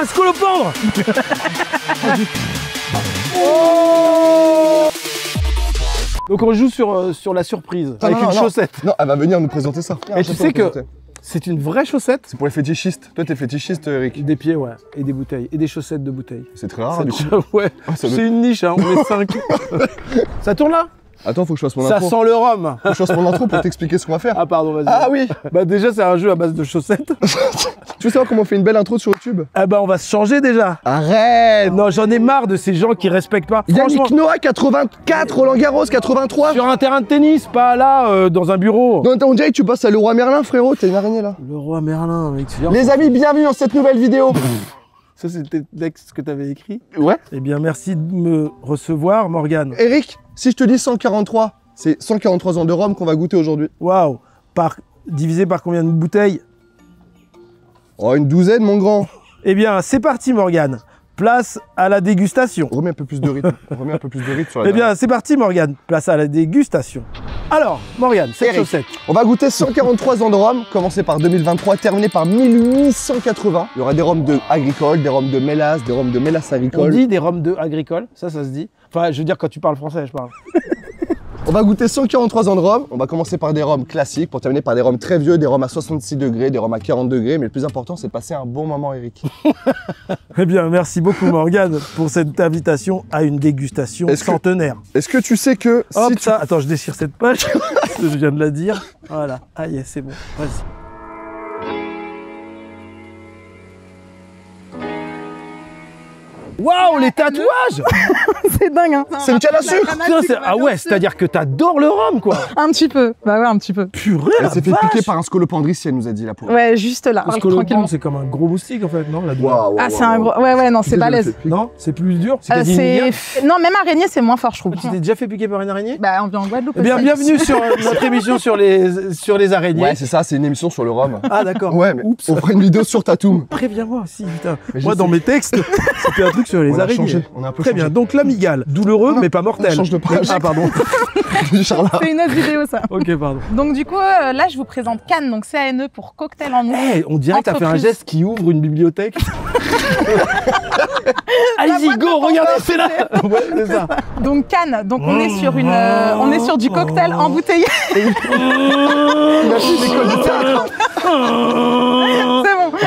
un scolopendre Donc on joue sur, euh, sur la surprise, Non, avec non, une non. chaussette. Non, elle va venir nous présenter ça. Et tu sais que c'est une vraie chaussette C'est pour les fétichistes. Toi, t'es fétichiste, Eric. Des pieds, ouais, et des bouteilles, et des chaussettes de bouteilles. C'est très rare, C'est du coup. ouais, Ah, doit- c'est une niche, hein, on est 5. ça tourne là? Attends, faut que je fasse mon Ça intro. sent le rhum Faut que je fasse mon intro pour t'expliquer ce qu'on va faire. Ah pardon, vas-y. Ah oui Bah déjà c'est un jeu à base de chaussettes. Tu veux savoir comment on fait une belle intro sur YouTube? Ah bah on va se changer déjà. Arrête Non, j'en ai marre de ces gens qui respectent pas. Yannick Noah, 84, Roland Garros, 83. sur un terrain de tennis, pas là, euh, dans un bureau. Non, on dirait que tu passes à Leroy Merlin, frérot, t'es une araignée là. Le roi Merlin, mec. Les amis, bienvenue dans cette nouvelle vidéo. Ça c'était le texte que t'avais écrit. Ouais. Eh bien merci de me recevoir, Morgane. Eric, si je te dis 143, c'est 143 ans de Rome qu'on va goûter aujourd'hui. Waouh. Par divisé par combien de bouteilles? Oh, une douzaine, mon grand. Eh bien c'est parti, Morgane. Place à la dégustation. Remets un peu plus de rythme. Remets un peu plus de rythme sur la Eh bien c'est parti, Morgane. Place à la dégustation. Alors, Morgane, cette Eric. chaussette. On va goûter 143 ans de Rome, commencé par 2023, terminé par 1880. Il y aura des rhums de agricoles, des rhums de mélasse, des rhums de mélasse On agricole. dit des rhums de agricole, ça, ça se dit. Enfin, je veux dire quand tu parles français, je parle. On va goûter 143 ans de rhum. On va commencer par des rhums classiques pour terminer par des rhums très vieux, des rhums à 66 degrés, des rhums à 40 degrés. Mais le plus important, c'est de passer un bon moment, Eric. Eh bien, merci beaucoup Morgane pour cette invitation à une dégustation que- centenaire. Est-ce que tu sais que Hop, si tu... ça, attends, je déchire cette page, je viens de la dire. Voilà, ah yes, c'est bon, vas-y. Waouh, les tatouages C'est dingue, hein C'est une canne à sucre Putain, c'est- Ah ouais, c'est-à-dire que t'adores le rhum, quoi Un petit peu. Bah ouais, un petit peu. Purée, Elle s'est fait piquer par un scolopendrice, elle nous a dit la pauvre. Ouais, juste là. Parce Parle que le tranquillement. c'est comme un gros moustique, en fait, non la Ah, c'est un gros. Ouais, ouais, non, c'est balèze. Non C'est plus dur C'est Euh. Non, même araignée, c'est moins fort, je trouve. Tu t'es déjà fait piquer par une araignée? Bah, on vit en Guadeloupe. Eh bien, bienvenue sur euh, notre émission sur les, sur les araignées. Ouais, c'est ça, c'est une émission sur le rhum. ah, d'accord. Ouais, mais Oups. on fera une vidéo sur Tatoum. Préviens-moi aussi, putain. Moi, dans mes textes, c'était un truc sur les On a araignées. changé, on a un peu Très changé. bien. Donc, l'amigale. Douloureux, Non, mais pas mortel. on change de page. Ah, pardon. C'est une autre vidéo, ça. ok, pardon. Donc, du coup, euh, là, je vous présente Cannes, donc C-A-N-E pour cocktail en eau. Eh, on dirait que t'as fait un geste qui ouvre une bibliothèque. Allez-y, go, de regardez, c'est là. Ouais, c'est ça. Donc, Cannes, donc on est sur une. euh, on est sur du cocktail embouteillé. Il a fait une école de théâtre.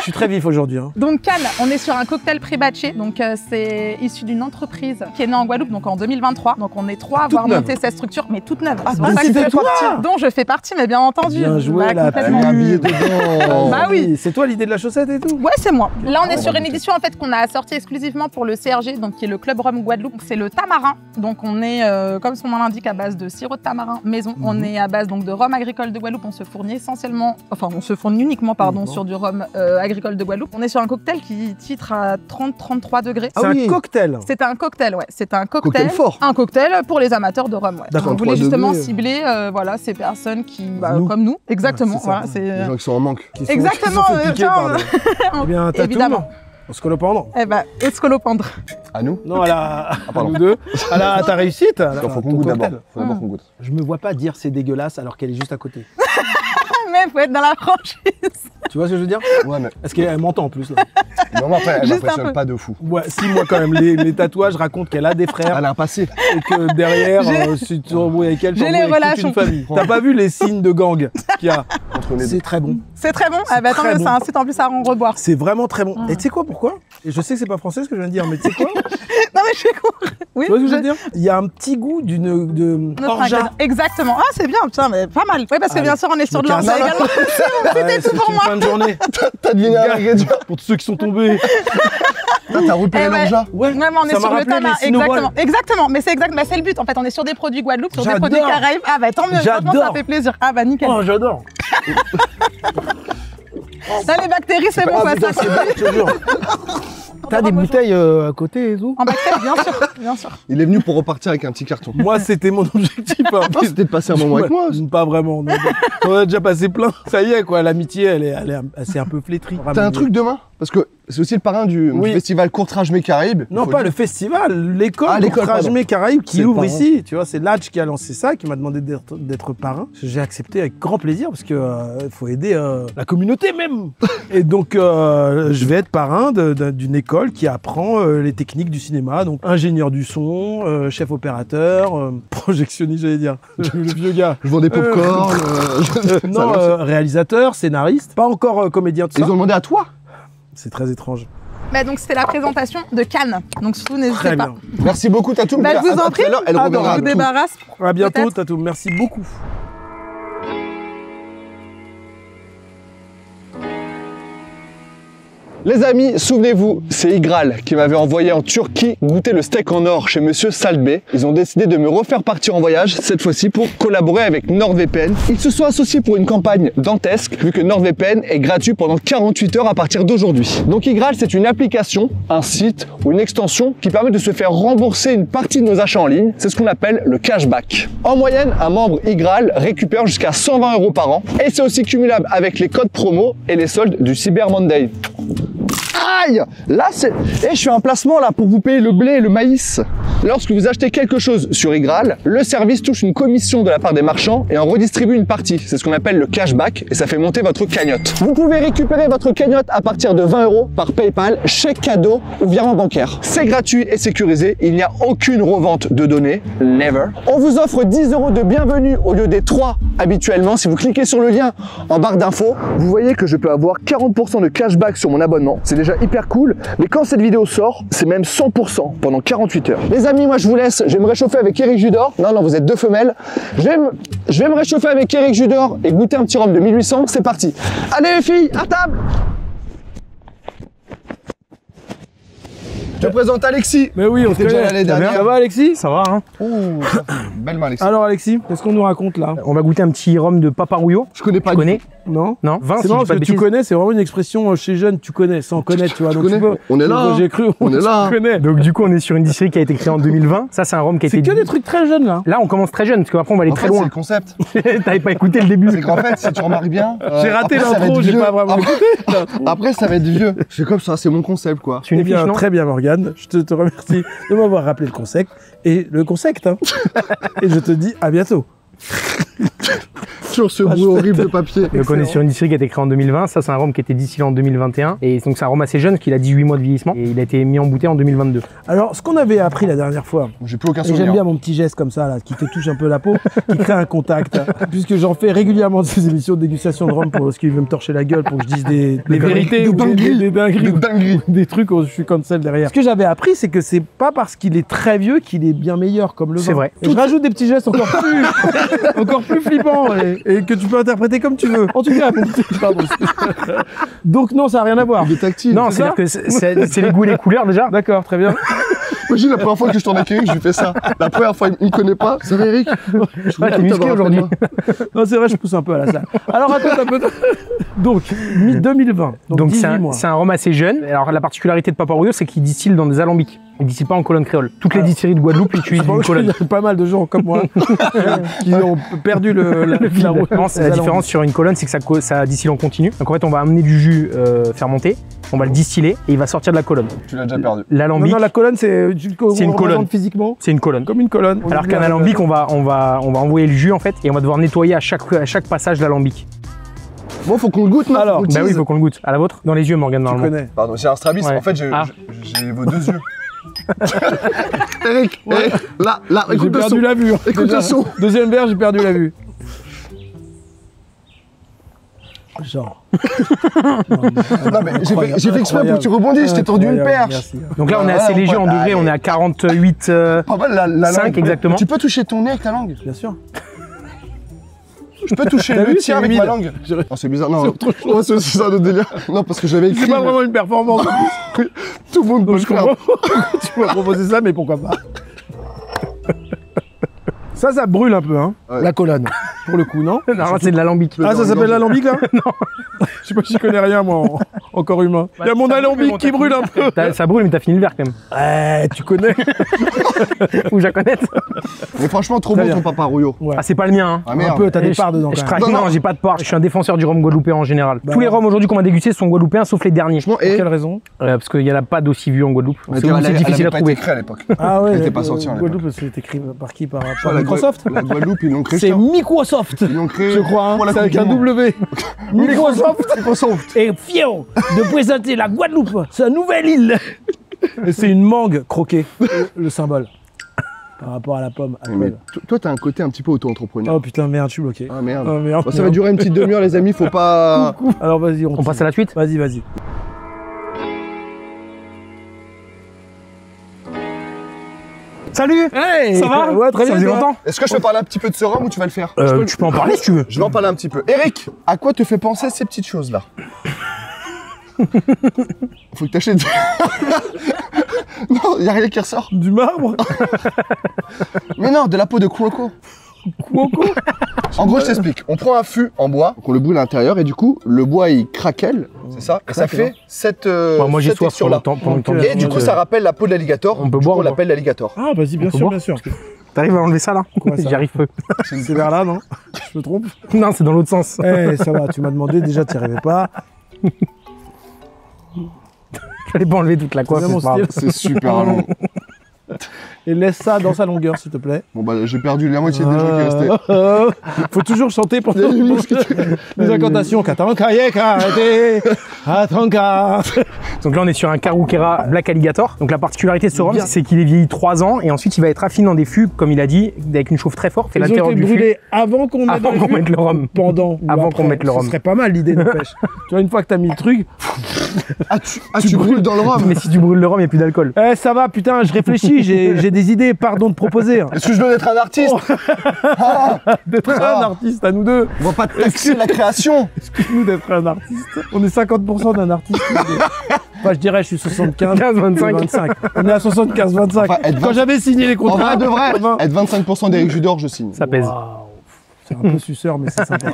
Je suis très vif aujourd'hui. Hein. Donc Cannes, on est sur un cocktail pré-batché. Donc euh, c'est issu d'une entreprise qui est née en Guadeloupe, donc en 2023. Donc on est trois à avoir monté cette structure, mais toute neuve. Ah, C'est pour donc ça que je fais toi partie. Dont je fais partie, mais bien entendu. Bien joué, Bah, la billet dedans. Bah oui. C'est toi l'idée de la chaussette et tout Ouais, c'est moi. Là, on est Ah, sur bah, une édition en fait qu'on a sortie exclusivement pour le CRG, donc qui est le Club Rhum Guadeloupe. C'est le tamarin. Donc on est, euh, comme son nom l'indique, à base de sirop de tamarin maison. On Mhm. est à base donc de rhum agricole de Guadeloupe. On se fournit essentiellement, enfin on se fournit uniquement pardon sur du rhum euh, agricole de Guadeloupe. On est sur un cocktail qui titre à 30-33 degrés. C'est Ah oui. un cocktail. C'est un cocktail, ouais. C'est un cocktail. Cocktail fort. Un cocktail pour les amateurs de rhum, ouais. D'accord, On voulait 3 justement degrés. cibler, euh, voilà, ces personnes qui, bah, Nous. comme nous, exactement. Ouais, c'est ça. voilà, Les euh, gens qui sont en manque. Qui sont- Exactement, qui sont euh, piquer le- Eh bien, Évidemment. On se colopendre eh ben, escolopendre. À nous Non, à la. à pardon. nous deux. À, la, ta réussite. Il faut qu'on goûte d'abord. Faut d'abord qu'on goûte. Je me vois pas dire c'est dégueulasse alors qu'elle est juste à côté. Mais faut être dans la franchise. Tu vois ce que je veux dire Ouais, mais Est-ce qu'elle m'entend en plus là non, mais après, elle Juste un m'impressionne peu. pas de fou. Ouais, si moi quand même, les, les tatouages racontent qu'elle a des frères Elle a un passé. et que derrière, J'ai- euh, si tu embrouilles avec elle, tu J'ai les avec toute une relations. famille. T'as pas vu les signes de gang qu'il y a Entre les deux. C'est très bon. C'est très bon. Ah bah, très mieux, bon. ça incite en plus à en reboire. C'est vraiment très bon. Mm. Et tu sais quoi pourquoi? Et je sais que c'est pas français ce que je viens de dire, mais tu sais quoi? Non mais je suis con. Oui. Tu vois ce que je veux dire? Il y a un petit goût d'une de Notre orgeat. ingrédient. Exactement. Ah c'est bien, putain, mais pas mal. Oui parce que Allez, bien sûr on est sur me de casse. Également. Ouais, tout pour moi. fin de journée. T'as deviné un ingrédient. Pour tous ceux qui sont tombés. T'as repéré Eh ouais. l'orgeat. Ouais, Ouais, mais on est sur le les Cinnamon. Exactement. Exactement. Mais c'est exact. Bah, c'est le but. En fait, on est sur des produits Guadeloupe, sur des produits Caraïbes. Ah bah tant mieux. Franchement, ça fait plaisir. Ah bah nickel. Oh, j'adore. Là les bactéries c'est bon quoi. Ça c'est bon. T'as des bouteilles euh, à côté et tout En bactéries, bien sûr, bien sûr. Il est venu pour repartir avec un petit carton. Moi, c'était mon objectif. hein. Non, c'était de passer un moment avec moi. Pas vraiment. non. On a déjà passé plein. Ça y est, quoi. L'amitié, elle est, elle est, elle s'est un peu flétrie. T'as un truc demain? Parce que c'est aussi le parrain du, festival Courtrage Mes Caraïbes. Non, pas le festival, l'école Ah, Courtrage. Mes Caraïbes qui ouvre ici. Tu vois, c'est Latch qui a lancé ça, qui m'a demandé d'être parrain. J'ai accepté avec grand plaisir parce que euh, faut aider euh, la communauté même. Et donc, euh, je vais être parrain d'une école qui apprend les techniques du cinéma. Donc, ingénieur du son, chef opérateur, projectionniste, j'allais dire. le vieux gars. Je vends des pop-corn. je- Non, réalisateur, scénariste, pas encore comédien de Ils ça. ont demandé à toi? C'est très étrange. Bah, donc c'était la présentation de Cannes. Donc surtout n'hésitez pas. Merci beaucoup, Tatou. Bah, je vous en prie. Elle Ah, à vous tout. débarrasse. À bientôt, Peut-être. Tatou. Merci beaucoup. Les amis, souvenez-vous, c'est Igral qui m'avait envoyé en Turquie goûter le steak en or chez Monsieur Salbé. Ils ont décidé de me refaire partir en voyage, cette fois-ci pour collaborer avec NordVPN. Ils se sont associés pour une campagne dantesque, vu que NordVPN est gratuit pendant 48 heures à partir d'aujourd'hui. Donc Igral, c'est une application, un site ou une extension qui permet de se faire rembourser une partie de nos achats en ligne. C'est ce qu'on appelle le cashback. En moyenne, un membre Igral récupère jusqu'à 120 euros par an et c'est aussi cumulable avec les codes promo et les soldes du Cyber Monday. you Aïe Là, c'est... Et je fais un placement là pour vous payer le blé et le maïs. Lorsque vous achetez quelque chose sur Igral, le service touche une commission de la part des marchands et en redistribue une partie. C'est ce qu'on appelle le cashback et ça fait monter votre cagnotte. Vous pouvez récupérer votre cagnotte à partir de 20 euros par PayPal, chèque cadeau ou virement bancaire. C'est gratuit et sécurisé. Il n'y a aucune revente de données. Never. On vous offre 10 euros de bienvenue au lieu des 3 habituellement. Si vous cliquez sur le lien en barre d'infos, vous voyez que je peux avoir 40% de cashback sur mon abonnement. Hyper cool. Mais quand cette vidéo sort, c'est même 100% pendant 48 heures. Les amis, moi je vous laisse. Je vais me réchauffer avec Eric Judor. Non, non, vous êtes deux femelles. Je vais me, je vais me réchauffer avec Eric Judor et goûter un petit rhum de 1800. C'est parti. Allez les filles, à table te présente Alexis. Mais oui, on T'es se déjà allé Ça va, dernière. Ça va, Alexis? Ça va, hein? Ouh, belle main Alexis. Alors, Alexis, qu'est-ce qu'on nous raconte là? On va goûter un petit rhum de Paparouillot. Je connais pas Tu connais? Non Non Vin, C'est si parce que tu connais, c'est vraiment une expression euh, chez jeunes, tu connais, sans connaître, tu vois. Donc, tu peux- On est là. J'ai cru, On est là. Tu connais. Donc du coup, on est sur une distillerie qui a été créée en 2020. Ça, c'est un rhum qui a C'est été... que des trucs très jeunes là. Là, on commence très jeune, parce qu'après, on va aller très fait, c'est loin. le concept. T'avais pas écouté le début. C'est qu'en fait, si tu remarques bien, euh, J'ai raté ça va l'intro, j'ai pas vraiment Après- écouté. Après, ça va être vieux. C'est comme ça, c'est mon concept, quoi. C'est une Eh bien, fiche, Je te, te remercie de m'avoir rappelé le concept. Et le concept, hein. et je te dis à bientôt. Sur ce Ah, bout horrible de papier. Donc on est sur une distillerie qui a été créée en 2020. Ça, c'est un rhum qui a été distillé en 2021. Et donc, c'est un rhum assez jeune, qu'il a 18 mois de vieillissement. Et il a été mis en bouteille en 2022. Alors, ce qu'on avait appris la dernière fois, J'ai plus aucun et j'aime souvenir. bien mon petit geste comme ça, là, qui te touche un peu la peau, qui crée un contact, puisque j'en fais régulièrement ces émissions de dégustation de rhum pour parce qu'il veut me torcher la gueule pour que je dise des, des vérités des ou des, dingueries. des- dingueries Des ou dingueries. des trucs où je suis cancel derrière. Ce que j'avais appris, c'est que c'est pas parce qu'il est très vieux qu'il est bien meilleur comme le vin. C'est vrai. Et je rajoute des petits gestes encore plus, encore plus et, et que tu peux interpréter comme tu veux. En tout cas, mon petit- pardon. Donc non, ça n'a rien à voir. Il est tactile. Non, c'est-à-dire que c'est c'est les goûts et les couleurs déjà. D'accord, très bien. Imagine la première fois que je tourne avec Eric, je lui fais ça. La première fois, il me connaît pas. Ça va, Eric Je Ouais, t'es tout musclé aujourd'hui. moi. Non, c'est vrai, je pousse un peu à la salle. Alors attends un peu. Donc, mi- 2020. Donc, Donc 18 c'est un, mois. c'est un rhum assez jeune. Alors la particularité de Paparouillot, c'est qu'il distille dans des alambics. Il distille pas en colonne créole. Toutes les Alors- distilleries de Guadeloupe utilisent pense une colonne. y a pas mal de gens comme moi qui ont perdu le, la, la route. Non, c'est la différence sur une colonne, c'est que ça distille en continu. Donc en fait, on va amener du jus euh, fermenté, on va le distiller et il va sortir de la colonne. Tu l'as déjà perdu. Non, L'alambic, non, la colonne, c'est C'est une on colonne. physiquement c'est une colonne. comme une colonne. Alors qu'un alambic, on va, on, va, on va envoyer le jus en fait et on va devoir nettoyer à chaque, à chaque passage l'alambic. Bon, faut qu'on le goûte, non Alors, Bah oui, faut qu'on le goûte. À la vôtre Dans les yeux, Morgane, normalement. connais. Pardon, j'ai un strabis. Ouais. En fait, j'ai Ah. j'ai vos deux yeux. Eric, Eric, là, là, J'ai écoute le perdu son. la vue. Écoute Déjà, le son. Deuxième verre, j'ai perdu la vue. Genre. Non, mais j'ai fait, j'ai fait exprès pour que tu rebondisses. Je t'ai tendu une perche. merci. Donc là, on est assez on léger en degrés, on est à 48. euh, Pas mal la, la Cinq, langue. exactement. Tu peux toucher ton nez avec ta langue Bien sûr. Je peux toucher le tien avec ma langue Oh, c'est bizarre, non. C'est autre chose. Ouais, c'est aussi ça, notre délire. Non, parce que j'avais écrit. C'est pas mais vraiment une performance. Tout le monde peut je comprends tu m'as proposé ça, mais pourquoi pas Ça, ça brûle un peu, hein. Ouais. La colonne. Pour le coup, non Non, c'est de l'alambic. Ah, ça s'appelle l'alambic, là Non. Je sais pas, j'y connais rien, moi, en, en corps humain. Il y a mon alambic bon, qui brûle un peu. Ça brûle, mais t'as fini le verre quand même. Ouais, tu connais Ou je la connais. Mais franchement, trop bon bien. ton papa Rouillot. Ouais. Ah, c'est pas le mien. hein. Ah Un peu, t'as Et des je- parts dedans, je même. trahis- Non, non, non. j'ai pas de part. Je suis un défenseur du rhum guadeloupéen en général. Bah, Tous les rhums aujourd'hui qu'on m'a dégustés sont guadeloupéens, sauf les derniers. Pour et. quelle raison? Euh, parce qu'il y en a pas d'aussi vu en Guadeloupe. C'est difficile à trouver. créée à l'époque. Ah ouais, Elle était la- pas sortie en époque. Guadeloupe, c'est écrit par qui? Par, Microsoft La Guadeloupe, ils l'ont. C'est. Microsoft Ils l'ont créé. Je crois, hein. c'est avec un. W. Microsoft Microsoft. est fier de présenter la Guadeloupe, sa nouvelle île. Et c'est une mangue croquée, le symbole, par rapport à la pomme. à Mais toi, t'as un côté un petit peu auto-entrepreneur. Oh putain, merde, je suis bloqué. Ah merde. Oh, merde, Bon, ça va durer une petite demi-heure, les amis. Faut pas. Alors vas-y, on, On passe à la suite Vas-y, vas-y. Salut Hey, Ça va Ouais, très Ça bien. faisait toi longtemps Est-ce que je peux parler un petit peu de ce rhum ou tu vas le faire? Euh, peux- Tu peux en parler si tu veux. Je vais en parler un petit peu. Eric, à quoi te fait penser ces petites choses-là? Faut que t'achètes. non, y a rien qui ressort. Du marbre Mais non, de la peau de Cuoco. Cuoco En gros, je t'explique. On prend un fût en bois, donc on le brûle à l'intérieur et du coup, le bois il craquelle, c'est ça Et ça fait cette, euh, Ouais, moi j'ai cette soif pour le texture-là. Pour. Et du coup, ça rappelle la peau de l'alligator. On peut Du boire ou On l'appelle l'alligator. Ah, vas-y, bien peut sûr, boire bien sûr. T'arrives à enlever ça là Quoi, ça J'y arrive peu. C'est vers là, non Je me trompe Non, c'est dans l'autre sens. Eh, ça va, tu m'as demandé, déjà, tu n'y arrivais pas. J'allais pas enlever toute la coiffe. C'est super long. Et laisse ça dans sa longueur, s'il te plaît. Bon bah j'ai perdu la moitié des gens qui restaient. Euh, Faut toujours chanter pendant Les incantations. Donc là, on est sur un Karukera Black Alligator. Donc la particularité de ce rhum, c'est qu'il est vieilli 3 ans et ensuite il va être affiné dans des fûts, comme il a dit, avec une chauffe très forte. Et Ils ont l'intérieur été du fût. brûlés avant qu'on mette, Avant qu'on mette le rhum. Pendant ou Avant qu'on mette le rhum. Ce serait pas mal l'idée, n'empêche. tu vois, une fois que t'as mis le truc, Ah tu, ah, tu brûles dans le rhum Mais si tu brûles le rhum, il n'y a plus d'alcool. eh, ça va, putain, je réfléchis, j'ai j'ai des idées, pardon de proposer. Est-ce que je dois être un artiste Ah, D'être Ah. un artiste à nous deux. On va pas taxer la création Excuse-nous d'être un artiste. On est 50% d'un artiste. Enfin, je dirais, je suis 75. 15, 25. 25. On est à 75, 25. Enfin, Quand 20 j'avais signé les En contrats. vrai de vrai, être 25% d'Eric Judor, je signe. Ça pèse. C'est un peu suceur, mais c'est sympa.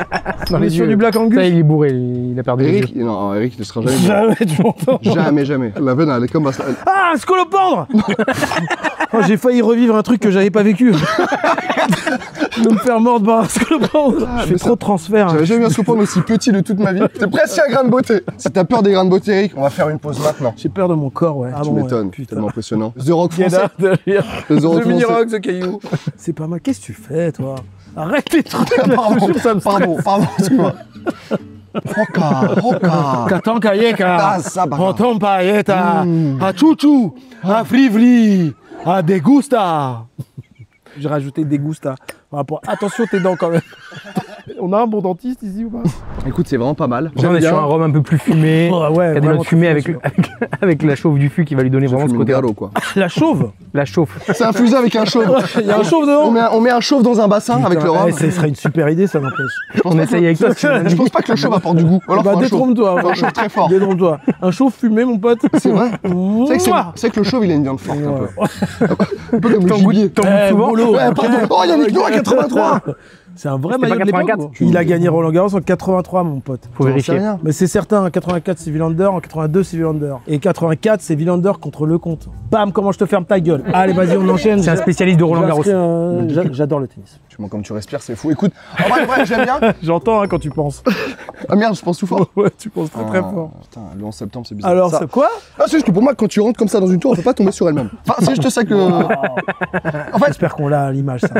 Dans les yeux. du Black Ça, Angus. il est bourré, il a perdu les Eric, yeux. non, Eric il ne sera jamais. Jamais, tu m'entends. Jamais, jamais. La veine, elle est comme. Ah, un scolopendre Oh, J'ai failli revivre un truc que j'avais pas vécu. de me faire mordre par un scolopendre. je mais fais ça- trop de transferts. hein. J'avais jamais vu un sopendre aussi petit de toute ma vie. C'est presque un grain de beauté. Si t'as peur des grains de beauté, Eric, on va faire une pause maintenant. J'ai peur de mon corps, ouais. Ah tu bon, ouais. m'étonnes, Putain. tellement impressionnant. The Rock français. The The mini rock, The caillou. C'est pas mal. Qu'est-ce que tu fais, toi? Arrête les trucs. là, Pardon, jure, ça me pardon, pardon, excuse-moi. Roca, Roca. Katanka yeka, Ah, ça, bah. Rotom Mm. a chouchou, a frivli, a degusta. J'ai rajouté. Par rapport... Attention tes dents quand même. On a un bon dentiste ici ou pas? Écoute, c'est vraiment pas mal. On est bien. sur un rhum un peu plus fumé. Oh, ouais, Il y a des vraiment notes fumées avec, avec, avec la chauffe du fût qui va lui donner Je vraiment ce côté. une galo, quoi. La chauve? La chauffe. C'est infusé avec un chauve. Il y a un chauve On dedans met un, on met un chauve dans un bassin avec le rhum. eh, Ce serait une super idée, ça n'empêche. On essaye avec toi. Je pense pas que le chauve apporte du goût. Alors bah chauve. détrompe-toi. Un chauve très fort. Détrompe-toi. Un chauve fumé, mon pote. C'est vrai. C'est que le chauve, il a une viande forte un peu. Un peu comme le gibier. Eh, souvent mollo, Ouais, ok. pardon. Oh, Yannick Noah, 83. C'est un vrai maillot pas de l'époque. 84? quoi. Il a gagné Roland Garros en 83, mon pote. Faut vérifier. rien. Mais c'est certain, en 84 c'est Villander, en 82 c'est Villander. Et 84 c'est Villander contre Lecomte. Bam, comment je te ferme ta gueule? Allez, vas-y, on enchaîne. C'est un spécialiste de Roland Garros. J'adore le tennis. Tu vois comme tu respires, c'est fou. Écoute, en vrai, vrai, j'aime bien. J'entends hein, quand tu penses. Ah merde, je pense tout fort. ouais, tu penses très très Ah, fort. Putain, le 11 septembre, c'est bizarre. Alors, Ça- c'est quoi? Ah, c'est juste que pour moi, quand tu rentres comme ça dans une tour, on peut pas tomber sur elle-même. Enfin, c'est juste ça que. En fait- J'espère qu'on l'a à l'image, ça.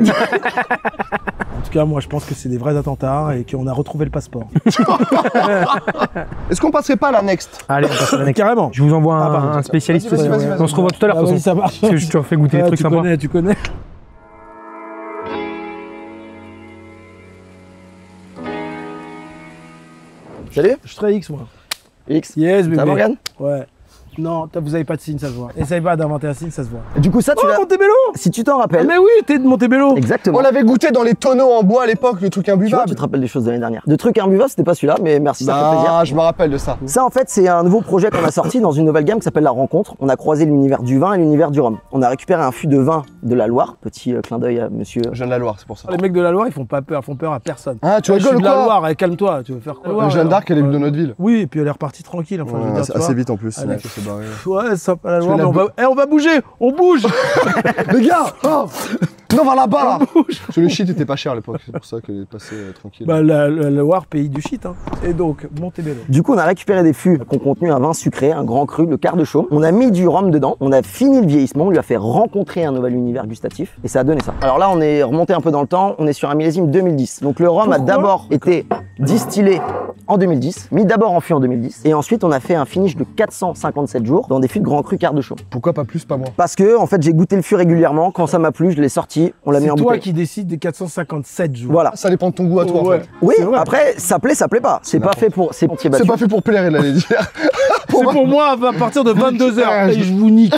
en tout cas, moi, je pense que c'est des vrais attentats et qu'on a retrouvé le passeport. Est-ce qu'on passerait pas à la next Allez, on passe à la next. Carrément. Je vous envoie Ah, un, pardon, un spécialiste. vas-y, vas-y, Ouais, vas-y. On se revoit tout à l'heure, Ah, de toute vas-y, façon. ça marche. Parce que je te fais goûter des Ouais, trucs tu sympas. connais, tu connais. Salut Je suis très X, moi. X. Yes, bébé. Ça va, Morgane? Ouais. Non, toi, vous avez pas de signe, ça se voit. Essaye pas d'inventer un signe, ça se voit. Du coup, ça, tu Oh, l'as. Montebello Si tu t'en Ah, rappelles. Mais oui, t'es de Montebello Exactement. On l'avait goûté dans les tonneaux en bois à l'époque, le truc Tu vois, imbuvable. tu te rappelles des choses de l'année dernière. De trucs imbuvables, c'était pas celui-là, mais merci, ça fait plaisir. Ah, je me rappelle de ça. Ça, en fait, c'est un nouveau projet qu'on a sorti dans une nouvelle gamme qui s'appelle La Rencontre. On a croisé l'univers du vin et l'univers du rhum. On a récupéré un fût de vin de la Loire. Petit euh, clin d'œil à monsieur. Je viens de la Loire, c'est pour ça. Les mecs de la Loire, ils font pas peur, ils font peur à personne. Ah, tu Moi, je suis rigoles la Loire, allez, calme-toi, tu veux faire quoi Euh, Jeanne d'Arc, elle est venue Euh, de notre ville. Oui, et puis elle est repartie tranquille. Enfin, je veux dire, tu vois. vite en plus. Barré. Ouais, ça la Loire, la mais on bou- va... Eh, on va bouger On bouge Les gars oh Non, va là-bas Parce que le shit était pas cher à l'époque, c'est pour ça qu'elle est passée euh, tranquille. Bah, la, la Loire, pays du shit. Hein. Et donc, Montebello. Du coup, on a récupéré des fûts qui ont contenu un vin sucré, un grand cru, le quart de chaud. On a mis du rhum dedans. On a fini le vieillissement. On lui a fait rencontrer un nouvel univers gustatif. Et ça a donné ça. Alors là, on est remonté un peu dans le temps. On est sur un millésime 2010. Donc le rhum a d'abord été distillé en 2010, mis d'abord en fût en 2010. Et ensuite, on a fait un finish de 457 jours dans des fûts de grand cru quart de chaud. Pourquoi pas plus, pas moins? Parce que, en fait, j'ai goûté le fût régulièrement. Quand ça m'a plu, je l'ai sorti. On l'a mis C'est en toi bouteille. qui décides des 457 jours. Voilà. Ça dépend de ton goût à toi. en Ouais. fait. Oui, C'est après, ça plaît, ça plaît pas. C'est pas fait pour. C'est C'est pas fait pour plaire, elle allait dire. C'est pour moi à partir de 22h Ah, et je- vous nique.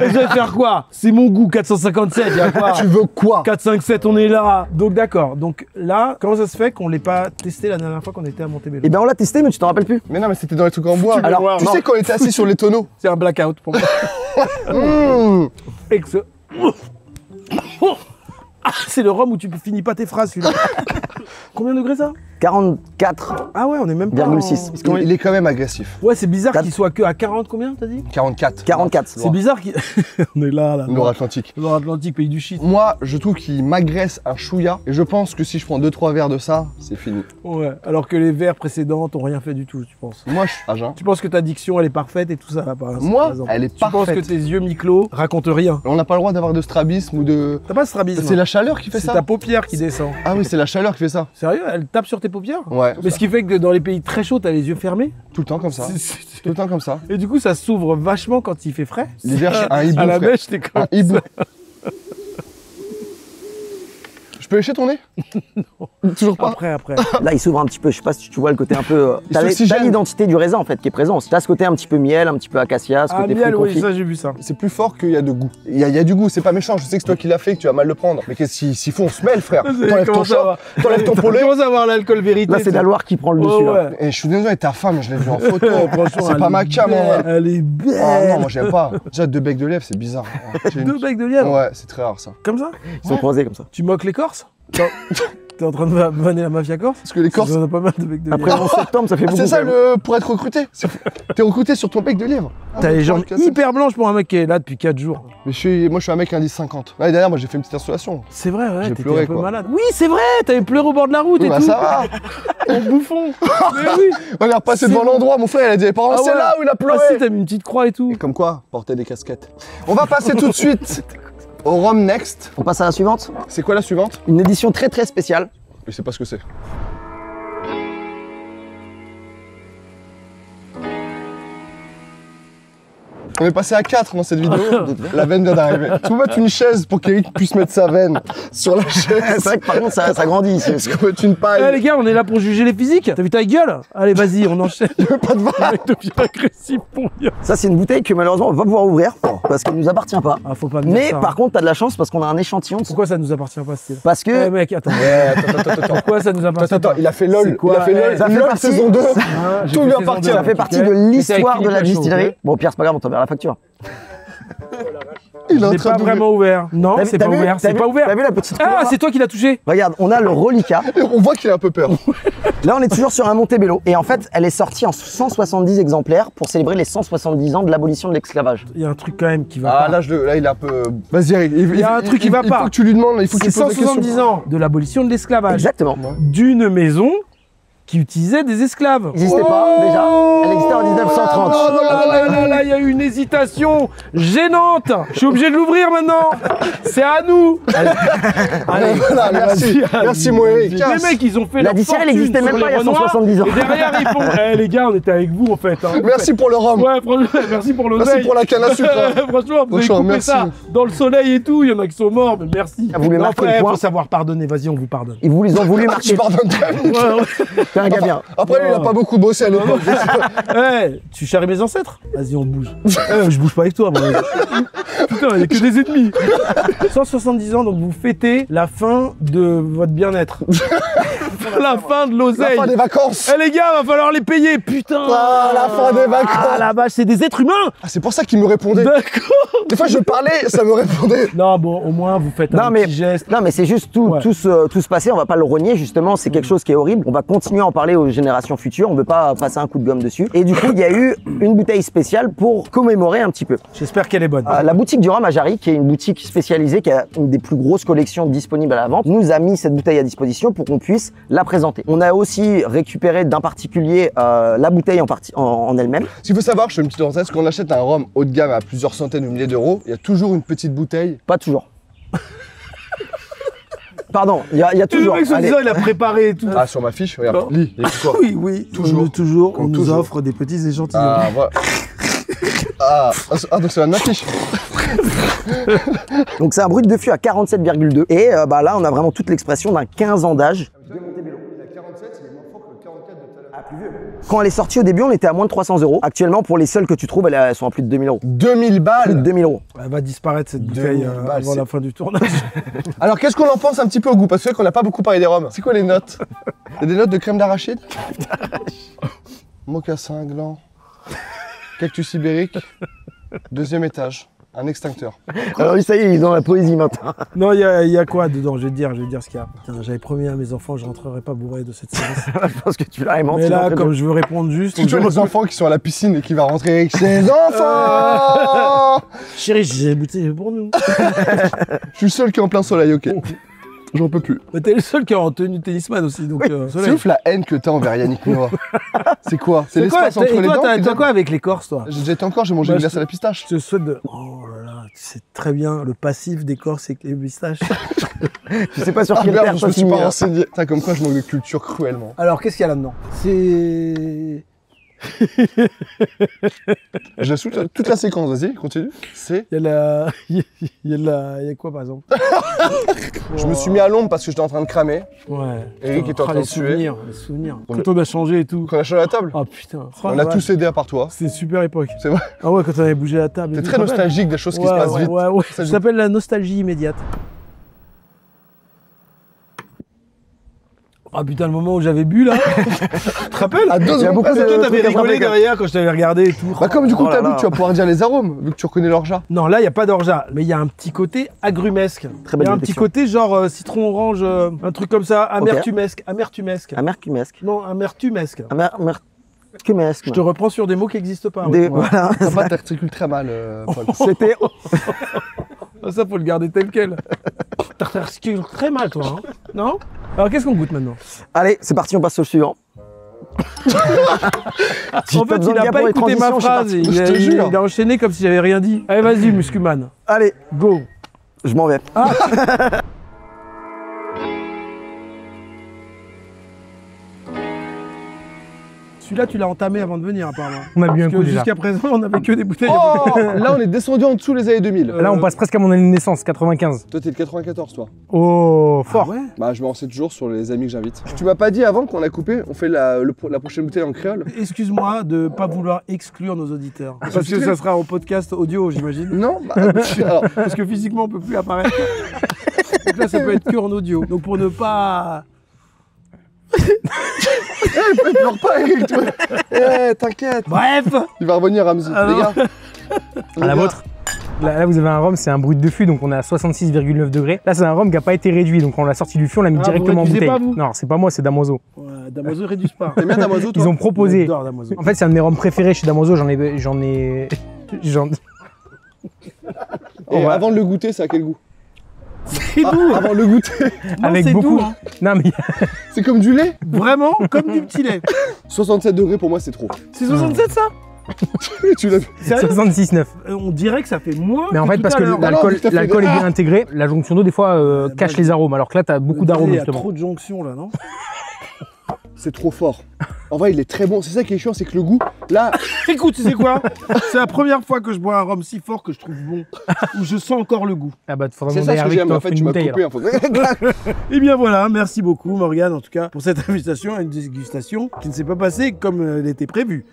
Je vais faire quoi? C'est mon goût 457, y'a quoi Tu veux quoi? 4, 5, 7, on est là. Donc d'accord. Donc là, comment ça se fait qu'on l'ait pas testé la dernière fois qu'on était à Montebello Eh ben, on l'a testé, mais tu t'en rappelles plus. Mais non, mais c'était dans les trucs en bois. Alors, Tu non. sais quand on était assis sur les tonneaux C'est un blackout pour moi. Ex- Ah, c'est le rhum où tu finis pas tes phrases, celui-là. Combien de degrés ça? 44. Ah ouais, on est même pas. En- Il est quand même agressif. Ouais, c'est bizarre qu'il soit que à 40 combien, t'as dit 44. 44. C'est bizarre qu'il. on est là, là. Nord-Atlantique. Nord-Atlantique, pays du shit. Moi, je trouve qu'il m'agresse un chouïa. Et je pense que si je prends 2-3 verres de ça, c'est fini. Ouais. Alors que les verres précédents t'ont rien fait du tout, tu penses. Moi, je suis jeun. Tu penses que ta diction elle est parfaite et tout ça là, par Moi, par elle est Tu penses que parfaite. tes yeux mi-clos racontent rien. On n'a pas le droit d'avoir de strabisme ou de. T'as pas de strabisme. C'est la chaleur qui fait C'est ça ta paupière qui descend. Ah oui, c'est la chaleur qui fait ça. Sérieux Elle tape sur tes paupières Ouais. Mais ce qui fait que dans les pays très chauds, t'as les yeux fermés. Tout le temps comme ça. Tout le temps comme ça. Et du coup, ça s'ouvre vachement quand il fait frais. L'hiver, un hibou. À la frère. mèche, t'es comme Un hibou. Peux lécher ton nez Toujours pas. Après, après. Là, il s'ouvre un petit peu. Je sais pas si tu vois le côté un peu. euh, T'as l'identité du raisin en fait qui est présent. T'as ce côté un petit peu miel, un petit peu acacia, ce Ah, côté miel, oui, ça j'ai vu ça. C'est plus fort qu'il y a de goût. Il y, a- il y a du goût, c'est pas méchant. Je sais que c'est toi qui l'as fait, que tu vas mal le prendre. Mais qu'est-ce s'il s'il faut, on se mêle, frère. T'enlèves ton Comment va t'enlèves ton polé. commences à avoir l'alcool vérité. Là, c'est la Loire qui prend le dessus. ouais. Et je suis désolé, ta femme, je l'ai vu en photo. C'est elle pas est ma cam, belle, vrai. Elle est belle. Oh non, moi j'aime pas. Déjà, deux becs de lèvres, c'est bizarre. Deux becs de lièvre. Ouais, c'est très rare ça. Comme ça Ils sont croisés comme ça. Tu moques les Corses T'es en train de vanner la mafia corse Parce que les Corses. Ils en ont pas mal de becs de Après lièvre. 11 septembre, ça fait Ah, beaucoup. c'est ça quand même. le. pour être recruté. C'est- T'es recruté sur ton bec de lièvre. T'as les jambes Ah, hyper blanches pour un mec qui est là depuis 4 jours. Mais je suis, moi je suis un mec indice 50. L'année dernière, moi j'ai fait une petite installation. C'est vrai, ouais, J'ai t'étais pleuré, un peu quoi. malade. Oui, c'est vrai, t'avais pleuré au bord de la route Oui, et bah tout. ça va. En bouffon. Mais oui. On est repassé C'est devant bon. l'endroit, mon frère, il a dit les parents, Ah c'est ouais. là où il a pleuré. Ah si, t'as mis une petite croix et tout. Et comme quoi, porter des casquettes. On va passer tout de suite au Rome Next. On passe à la suivante. C'est quoi la suivante? Une édition très très spéciale. Je sais pas ce que c'est. On est passé à 4 dans cette vidéo. La veine vient d'arriver. Tu peux mettre une chaise pour qu'Eric puisse mettre sa veine sur la C'est chaise. vrai que par contre, ça, ça grandit ici. Est-ce qu'on peut mettre une Eh paille les gars, on est là pour juger les physiques. T'as vu ta gueule? Allez, vas-y, on enchaîne. Pas de Le vanne. mec devient agressif pour rien. Ça, c'est une bouteille que malheureusement, on va pas pouvoir ouvrir parce qu'elle nous appartient pas. Ah, faut pas me dire Mais ça. par contre, t'as de la chance parce qu'on a un échantillon. de- Pourquoi ça nous appartient pas, style Parce Eh que mec, attends. Eh, attends, attends. Pourquoi ça nous appartient Attends, pas attends, il a fait LOL. C'est quoi il a fait LOL. Eh, ça fait LOL partie- saison 2. Hein, j'ai Tout lui appartient. ça fait partie de l'histoire de la distillerie. Bon, Pierre, c'est pas grave, on t'enverra la facture. Il est en train pas de vraiment ouvert. Non, T'as c'est pas vu- ouvert. t'as C'est vu- pas ouvert. T'as vu la petite Ah, couleur, c'est toi qui l'as touché. Regarde, on a le reliquat. On voit qu'il a un peu peur. Là, on est toujours sur un Montebello. Et en fait, elle est sortie en 170 exemplaires pour célébrer les 170 ans de l'abolition de l'esclavage. Il y a un truc quand même qui va Ah, pas. là, je le- là, il est un peu. Vas-y, Eric. Il y a un truc qui va il pas. faut que tu lui demandes, il faut que C'est tu poses questions. 170 ans de l'abolition de l'esclavage. Exactement. D'une maison qui utilisait des esclaves. Elle n'existait pas, déjà. Elle existait en 1930. Oh là là là là, il y a eu une hésitation gênante. Je suis obligé de l'ouvrir maintenant. C'est à nous. Allez, Allez, Voilà, merci. Merci, mon Eric. Les mecs, ils ont fait La distillerie, elle existait même pas il y a les Renoirs, 170 ans. Et derrière, ils font Eh les gars, on était avec vous en fait. hein. Merci pour le rhum. Ouais, franchement, merci pour l'oseille. Merci pour la canne à sucre. hein. Franchement, vous avez coupé merci. ça dans le soleil et tout. Il y en a qui sont morts, mais merci. Ah, vous voulez marquer le point faut savoir pardonner. Vas-y, on vous pardonne. Ils vous les ont voulu marquer. pardonnes quand un gars bien. Après, lui, il a pas beaucoup bossé à l'époque. Eh, tu charries mes ancêtres Vas-y, on bouge. Je bouge pas avec toi, moi. Putain, il y a que des ennemis. 170 ans, donc vous fêtez la fin de votre bien-être. La fin de La l'oseille. fin des vacances. Eh les gars, va falloir les payer, putain Ah, la fin des vacances. Ah la vache, c'est des êtres humains Ah, c'est pour ça qu'il me répondait. D'accord Des fois, je parlais, ça me répondait. Non, bon, au moins, vous faites Non, un mais- petit geste. Non, mais c'est juste tout, Ouais. tout, se, tout se passer. On va pas le renier, justement. C'est quelque chose qui est horrible. On va continuer à en parler aux générations futures. On veut pas passer un coup de gomme dessus. Et du coup, il y a eu une bouteille spéciale pour commémorer un petit peu. J'espère qu'elle est bonne. Euh, la boutique du rhum à Jarry, qui est une boutique spécialisée, qui a une des plus grosses collections disponibles à la vente, nous a mis cette bouteille à disposition pour qu'on puisse la présenter. On a aussi récupéré d'un particulier euh, la bouteille en, partie, en, en elle-même. Ce qu'il faut savoir, je fais une petite parenthèse, quand on achète un rhum haut de gamme à plusieurs centaines ou milliers d'euros, il y a toujours une petite bouteille. Pas toujours. Pardon, il y, a- y a le toujours. mec, Allez. soi-disant, il a préparé et tout. Ah, sur ma fiche, regarde, Non. lis, il y a écrit quoi Oui, oui, Toujours. on- toujours, on nous toujours. offre des petits échantillons. Ah, voilà. Ah, ah, ah, donc c'est la ma fiche. Donc c'est un brut de fût à 47,2. Et euh, bah, là, on a vraiment toute l'expression d'un 15 ans d'âge. Quand elle est sortie au début, on était à moins de 300 euros. Actuellement, pour les seules que tu trouves, elles, sont à plus de 2000 euros. 2000 Plus de balles 2000 euros. Elle va disparaître cette bouteille 2000 euh, balles, avant la fin du tournage. Alors, qu'est-ce qu'on en pense un petit peu au goût? Parce que c'est vrai qu'on n'a pas beaucoup parlé des rhums. C'est quoi les notes? Il y a des notes de crème d'arachide? Mocassin, gland, cactus ibérique, deuxième étage, un extincteur. Alors ça y est, ils ont la poésie maintenant. non, il y a, il y a quoi dedans? Je vais te dire, je vais te dire ce qu'il y a. Putain, J'avais promis à mes enfants, je rentrerai pas bourré de cette séance. je pense que tu l'as aimé. Mais là, comme je veux répondre juste, Tu vois les enfants qui sont à la piscine et qui va rentrer avec ses enfants chérie, j'ai bouteille pour nous. Je suis le seul qui est en plein soleil, ok. J'en peux plus. Mais T'es le seul qui est en tenue tennisman aussi, donc euh, C'est ouf la haine que t'as envers Yannick Noah. C'est quoi? C'est l'espace entre et les toi, dents t'as quoi avec les Corses, toi? Été encore, j'ai mangé Bah, une je glace à la pistache. Je te souhaite de. Oh là là, tu sais très bien le passif des Corses avec les pistaches. Je sais pas sur Ah quelle merde, terre je me suis tu pas hein. renseigné. Comme quoi je manque de culture cruellement. Alors, qu'est-ce qu'il y a là-dedans? C'est. J'ai sous toute la séquence, vas-y, continue. C'est. Il y a la. Il y a la. Il y a quoi par exemple? Je me suis mis à l'ombre parce que j'étais en train de cramer. Ouais. Eric était en ah, train de suer. souvenirs, les souvenirs. Quand on a changé et tout. Quand on a changé la table, Oh putain. on a tous aidé à part toi. C'est une super époque. C'est vrai. Ah ouais, quand on avait bougé la table. T'es très nostalgique des choses qui ouais, se passent ouais, vite. Ouais, ouais. Ça s'appelle la nostalgie immédiate. Ah putain, le moment où j'avais bu là. tu te rappelles À deux Il y a beaucoup de- Toi, trucs t'avais rigolé derrière quand je t'avais regardé et tout. Bah comme du coup Oh t'as bu, tu vas pouvoir dire les arômes, vu que tu reconnais l'orgeat. Non, là, il n'y a pas d'orgeat, mais il y a un petit côté agrumesque. Très Il belle y a un petit côté genre euh, citron orange, euh, un truc comme ça, amertumesque. Amertumesque. Amercumesque. Non, amertumesque. Amer... Amercumesque. Je te reprends sur des mots qui n'existent pas. Des- ouais. Voilà. Papa t'articules très mal, euh, Paul. C'était. Ah, Ça, faut le garder tel quel. T'as très mal, toi. Hein non? Alors, qu'est-ce qu'on goûte maintenant? Allez, c'est parti, on passe au suivant. En fait, il de a gars pas écouté ma phrase. Il, Je a- te il- jure. il a enchaîné comme si j'avais rien dit. Allez, vas-y, Muscuman. Allez, Go. je m'en vais. Celui-là, tu l'as entamé avant de venir, apparemment. On a bu un coup déjà. jusqu'à présent, on n'avait que des bouteilles. Oh Là on est descendu en dessous les années 2000. Là, on passe presque à mon année de naissance, 95. Toi t'es le 94 toi. Oh, Ah fort. ouais Bah je me renseigne toujours sur les amis que j'invite. Tu m'as pas dit avant qu'on a coupé, on fait la, le pro- la prochaine bouteille en créole Excuse-moi de pas vouloir exclure nos auditeurs. Parce que ça sera au podcast audio, j'imagine. Non bah, alors, Parce que physiquement, on peut plus apparaître. Donc là, ça peut être que en audio. Donc pour ne pas. Pleure pas Eric toi Eh t'inquiète Bref Il va revenir Ramzi. Ah les gars À la vôtre. Là, là, vous avez un rhum, c'est un brut de fût, donc on est à 66,9 degrés. Là, c'est un rhum qui n'a pas été réduit, donc on l'a sorti du fût, on l'a mis Ah, directement en bouteille. pas, vous non, c'est pas moi, c'est Damoiseau. ouais, Damoiseau réduise pas. T'aimes bien Damoiseau toi Ils ont proposé. En fait, c'est un de mes rhums préférés chez Damoiseau. J'en ai, j'en ai, j'en. Et avant de le goûter, c'est à quel goût? C'est Ah, doux Avant de le goûter, Non, avec beaucoup. doux, hein. Non mais c'est comme du lait Vraiment comme du petit lait. 67 degrés pour moi c'est trop. C'est 67 ça tu l'as vu Sérieux 66,9. Euh, On dirait que ça fait moins. Mais en fait, parce que l'heure. l'alcool, est bien intégré, la jonction d'eau des fois euh, bah, cache je- les arômes. Alors que là, t'as beaucoup Il d'arômes y a justement. trop de jonctions là, non C'est trop fort. En vrai, il est très bon. C'est ça qui est chiant, c'est que le goût, là, Écoute, tu sais quoi C'est la première fois que je bois un rhum si fort que je trouve bon, où je sens encore le goût. Ah bah, faudra c'est ça ce que j'aime. qui En fait, une tu m'as coupé. Et bien voilà, merci beaucoup Morgane en tout cas pour cette invitation à une dégustation qui ne s'est pas passée comme euh, elle était prévue.